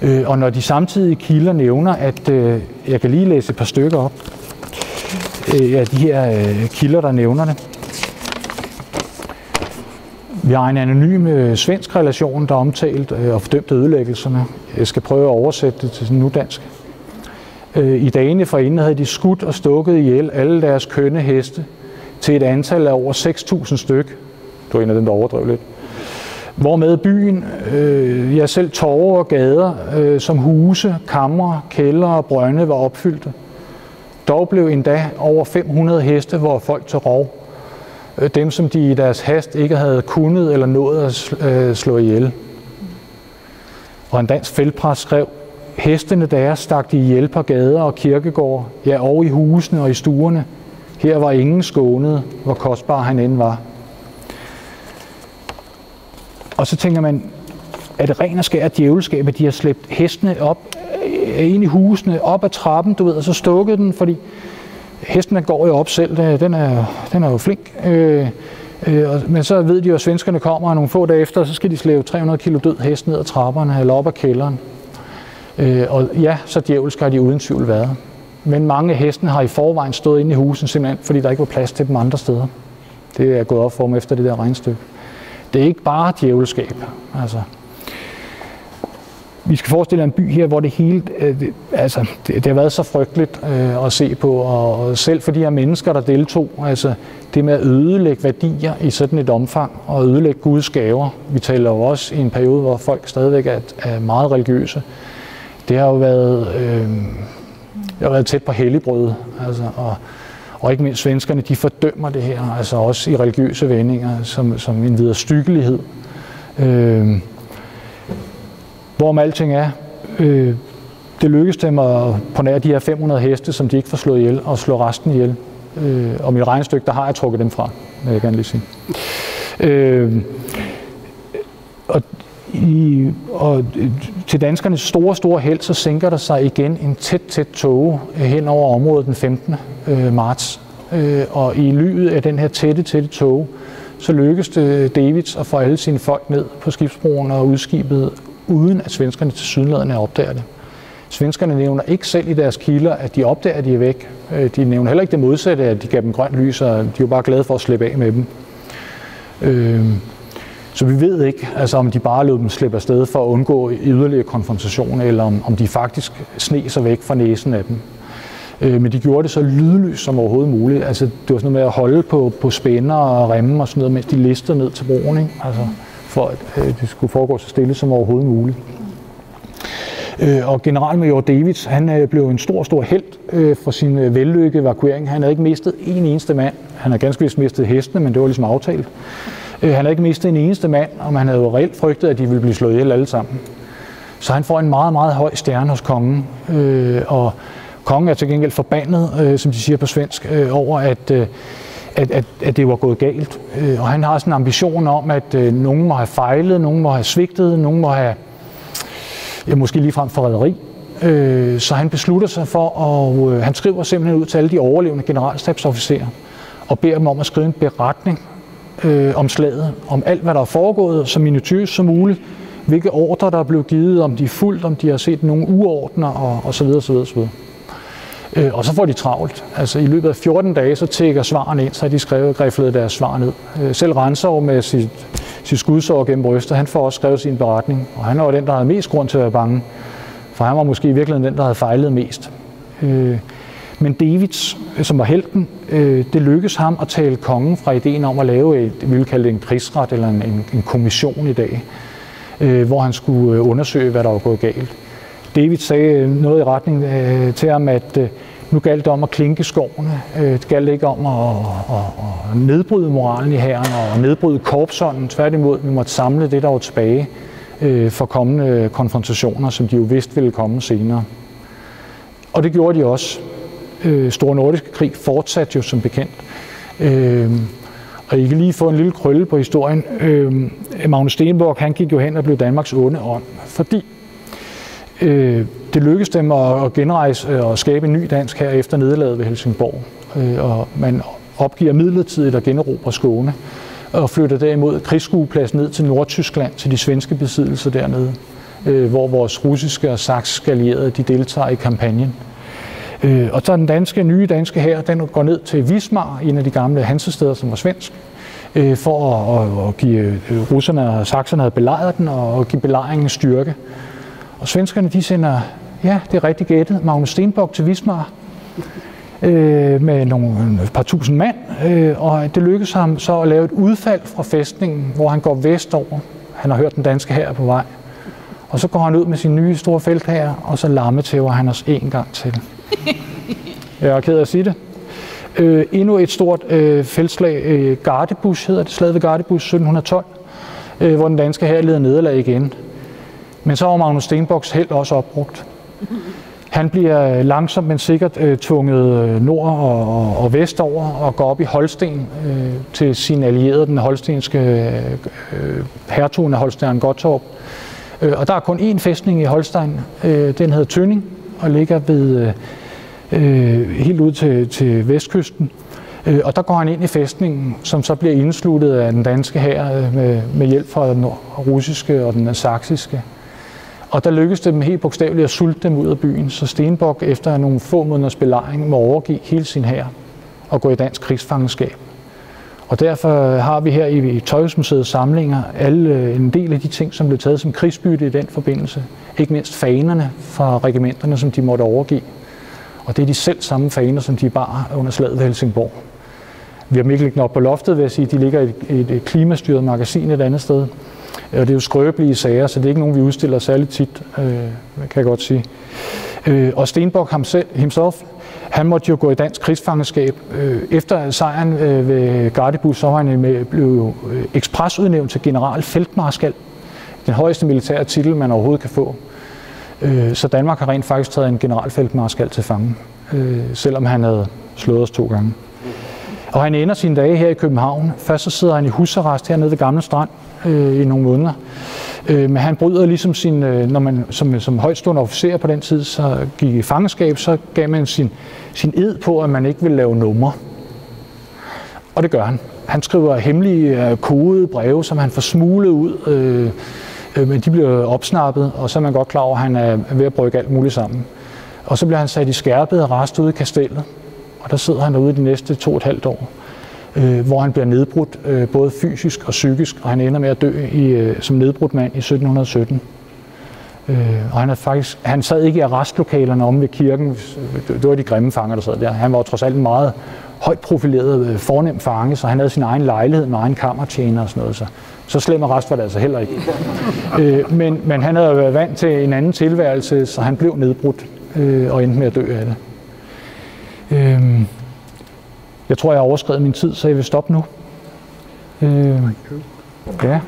Øh, og når de samtidig kilder nævner, at øh, jeg kan lige læse et par stykker op øh, af de her øh, kilder, der nævner det. Vi har en anonym øh, svensk relation, der er omtalt øh, og fordømt ødelæggelserne. Jeg skal prøve at oversætte det til nu dansk. Øh, I dagene forinden havde de skudt og stukket ihjel alle deres kønne heste til et antal af over 6.000 styk. Du er en af dem, der overdrev lidt. Hvormed byen, øh, ja selv torve og gader, øh, som huse, kamre, kældre og brønde var opfyldte. Dog blev endda over 500 heste, hvor folk til rov. Øh, dem, som de i deres hast ikke havde kunnet eller nået at øh, slå ihjel. Og en dansk feltpræst skrev, Hestene deres stak de ihjel på gader og kirkegård, ja, og i husene og i stuerne. Her var ingen skånet, hvor kostbar han end var. Og så tænker man, er det ren og skær djævelskab, at de har slæbt hestene op øh, ind i husene, op ad trappen, du ved, og så stukket den, fordi hesten går jo op selv, øh, den er, den er jo flink. Øh, øh, men så ved de jo, at svenskerne kommer, og nogle få dage efter, så skal de slæve 300 kilo død hest ned ad trapperne, eller op ad kælderen. Øh, og ja, så djævelsk har de uden tvivl været. Men mange af hestene har i forvejen stået inde i husen, simpelthen fordi der ikke var plads til dem andre steder. Det er gået op for dem efter det der regnstykke. Det er ikke bare djævelskab. Altså, vi skal forestille en by her, hvor det hele, øh, det, altså, det, det har været så frygteligt øh, at se på, og, og selv for de her mennesker, der deltog, altså det med at ødelægge værdier i sådan et omfang, og ødelægge Guds gaver. Vi taler jo også i en periode, hvor folk stadigvæk er, er meget religiøse. Det har jo været, øh, det har været tæt på helligbrød, altså, og, og ikke mindst svenskerne, de fordømmer det her, altså også i religiøse vendinger, som, som en videre styggelighed. Øh, Hvorom alting er, øh, det lykkedes dem at på nær de her 500 heste, som de ikke får slået ihjel, og slå resten ihjel. Øh, og mit regnestykke, der har jeg trukket dem fra, vil jeg gerne lige sige. Øh, og, i, og til danskernes store, store held, så sænker der sig igen en tæt, tæt tåge hen over området den 15. Øh, marts. Øh, og i lyet af den her tætte, tætte tåge, så lykkedes det Davids at få alle sine folk ned på skibsbroen og udskibet uden at svenskerne til sydlandene opdager det. Svenskerne nævner ikke selv i deres kilder, at de opdager, at de er væk. Øh, de nævner heller ikke det modsatte, at de gav dem grønt lys, og de er bare glade for at slippe af med dem. Øh, så vi ved ikke, altså, om de bare lod dem slippe afsted for at undgå yderligere konfrontation, eller om, om de faktisk sne sig væk fra næsen af dem. Øh, men de gjorde det så lydløst som overhovedet muligt. Altså, det var sådan noget med at holde på, på spænder og remme og sådan noget, mens de listede ned til broen, ikke? Altså, for at øh, det skulle foregå så stille som overhovedet muligt. Øh, og generalmajor Davids, han øh, blev en stor, stor held øh, for sin øh, vellykkede evakuering. Han havde ikke mistet en eneste mand. Han har ganske vist mistet hestene, men det var ligesom aftalt. Øh, han havde ikke mistet en eneste mand, og man havde jo reelt frygtet, at de ville blive slået ihjel alle sammen. Så han får en meget, meget høj stjerne hos kongen, øh, og kongen er til gengæld forbandet, øh, som de siger på svensk, øh, over at, øh, at, at, at det var gået galt. Øh, og han har sådan en ambition om, at øh, nogen må have fejlet, nogen må have svigtet, nogen må have ja, måske ligefrem forræderi. Øh, så han beslutter sig for, og øh, han skriver simpelthen ud til alle de overlevende generalstabsofficerer, og beder dem om at skrive en beretning øh, om slaget, om alt, hvad der er foregået, så minutiøst som muligt, hvilke ordre, der er blevet givet, om de er fuldt, om de har set nogle uordner, og, og så videre, så videre, så videre. Øh, og så får de travlt. Altså i løbet af 14 dage, så tækker svaren ind, så har de skrevet griflet deres svar ned. Øh, selv Rensov med sit, sit skudsår gennem brystet, han får også skrevet sin beretning. Og han var den, der havde mest grund til at være bange. For han var måske i virkeligheden den, der havde fejlet mest. Øh, men Davids, øh, som var helten, øh, det lykkedes ham at tale kongen fra ideen om at lave et, vi vil kalde det en krigsret eller en, en, en kommission i dag, øh, hvor han skulle øh, undersøge, hvad der var gået galt. David sagde noget i retning øh, til ham, at øh, nu galt det om at klinke skovene. Øh, det galt ikke om at, at, at nedbryde moralen i herren og nedbryde korpsånden. Tværtimod, vi måtte samle det, der var tilbage øh, for kommende konfrontationer, som de jo vidste ville komme senere. Og det gjorde de også. Øh, Store Nordiske Krig fortsatte jo som bekendt. Øh, og I kan lige få en lille krølle på historien. Øh, Magnus Stenborg, han gik jo hen og blev Danmarks onde ånd, fordi øh, det lykkedes dem at, at genrejse øh, og skabe en ny dansk her efter nederlaget ved Helsingborg. Øh, og man opgiver midlertidigt at generobre Skåne og flytter derimod krigsskuepladsen ned til Nordtyskland, til de svenske besiddelser dernede, øh, hvor vores russiske og saksiske allierede de deltager i kampagnen. Øh, og så den danske, nye danske her, den går ned til Wismar, en af de gamle hansesteder, som var svensk, øh, for at, at, at give øh, russerne og sakserne havde belejret den, og give belejringen styrke. Og svenskerne de sender, ja, det er rigtig gættet, Magnus Stenbock til Wismar øh, med nogle et par tusind mand, øh, og det lykkedes ham så at lave et udfald fra fæstningen, hvor han går vestover. Han har hørt den danske her på vej. Og så går han ud med sin nye store feltherre, og så lammetæver han os en gang til. Jeg er ked af at sige det. Øh, endnu et stort øh, feltslag, øh, Gardebus hedder det, slaget ved Gardebus 1712, øh, hvor den danske her lider nederlag igen. Men så var Magnus Stenboks held også opbrugt. Han bliver langsomt, men sikkert øh, tvunget øh, nord og, og, og vestover og går op i Holsten øh, til sin allierede, den holstenske øh, hertugen af Holstein Gottorp. Øh, og der er kun én fæstning i Holstein. Øh, den hedder Tønning og ligger ved øh, øh helt ud til, til vestkysten. Øh, og der går han ind i fæstningen, som så bliver indsluttet af den danske hær øh, med, med hjælp fra den russiske og den saksiske. Og der lykkedes det dem helt bogstaveligt at sulte dem ud af byen, så Stenbok efter nogle få måneders belejring må overgive hele sin hær og gå i dansk krigsfangenskab. Og derfor har vi her i Tøjhusmuseets samlinger alle øh, en del af de ting, som blev taget som krigsbytte i den forbindelse. Ikke mindst fanerne fra regimenterne, som de måtte overgive. Og det er de selv samme faner, som de bar under slaget ved Helsingborg. Vi har dem ikke liggende op på loftet, vil jeg sige. De ligger i et, et klimastyret magasin et andet sted. Øh, og det er jo skrøbelige sager, så det er ikke nogen, vi udstiller særligt tit, øh, kan jeg godt sige. Øh, og Stenborg ham selv, himself, han måtte jo gå i dansk krigsfangenskab. Øh, efter sejren øh, ved Gardebus, så var han med, blev jo øh, ekspresudnævnt til generalfeltmarskal. Den højeste militære titel, man overhovedet kan få. Øh, så Danmark har rent faktisk taget en generalfeltmarskal til fange, øh, selvom han havde slået os to gange. Og han ender sine dage her i København. Først så sidder han i husarrest hernede ved Gamle Strand øh, i nogle måneder. Øh, men han bryder ligesom sin, øh, når man som, som højtstående officer på den tid så gik i fangenskab, så gav man sin, sin ed på, at man ikke ville lave numre. Og det gør han. Han skriver hemmelige øh, kodede breve, som han får smuglet ud øh, Øh, men de bliver opsnappet, og så er man godt klar over, at han er ved at brygge alt muligt sammen. Og så bliver han sat i skærpet arrest ude i kastellet, og der sidder han derude de næste to og et halvt år, øh, hvor han bliver nedbrudt øh, både fysisk og psykisk, og han ender med at dø i, øh, som nedbrudt mand i 1717. Øh, og han, er faktisk, han sad ikke i arrestlokalerne om ved kirken. Det var de grimme fanger, der sad der. Han var trods alt en meget højt profileret, øh, fornem fange, så han havde sin egen lejlighed med egen kammertjener og sådan noget. Så, så slem arrest var det altså heller ikke. øh, men, men han havde været vant til en anden tilværelse, så han blev nedbrudt øh, og endte med at dø af det. Øh, jeg tror, jeg har overskrevet min tid, så jeg vil stoppe nu. Øh, ja.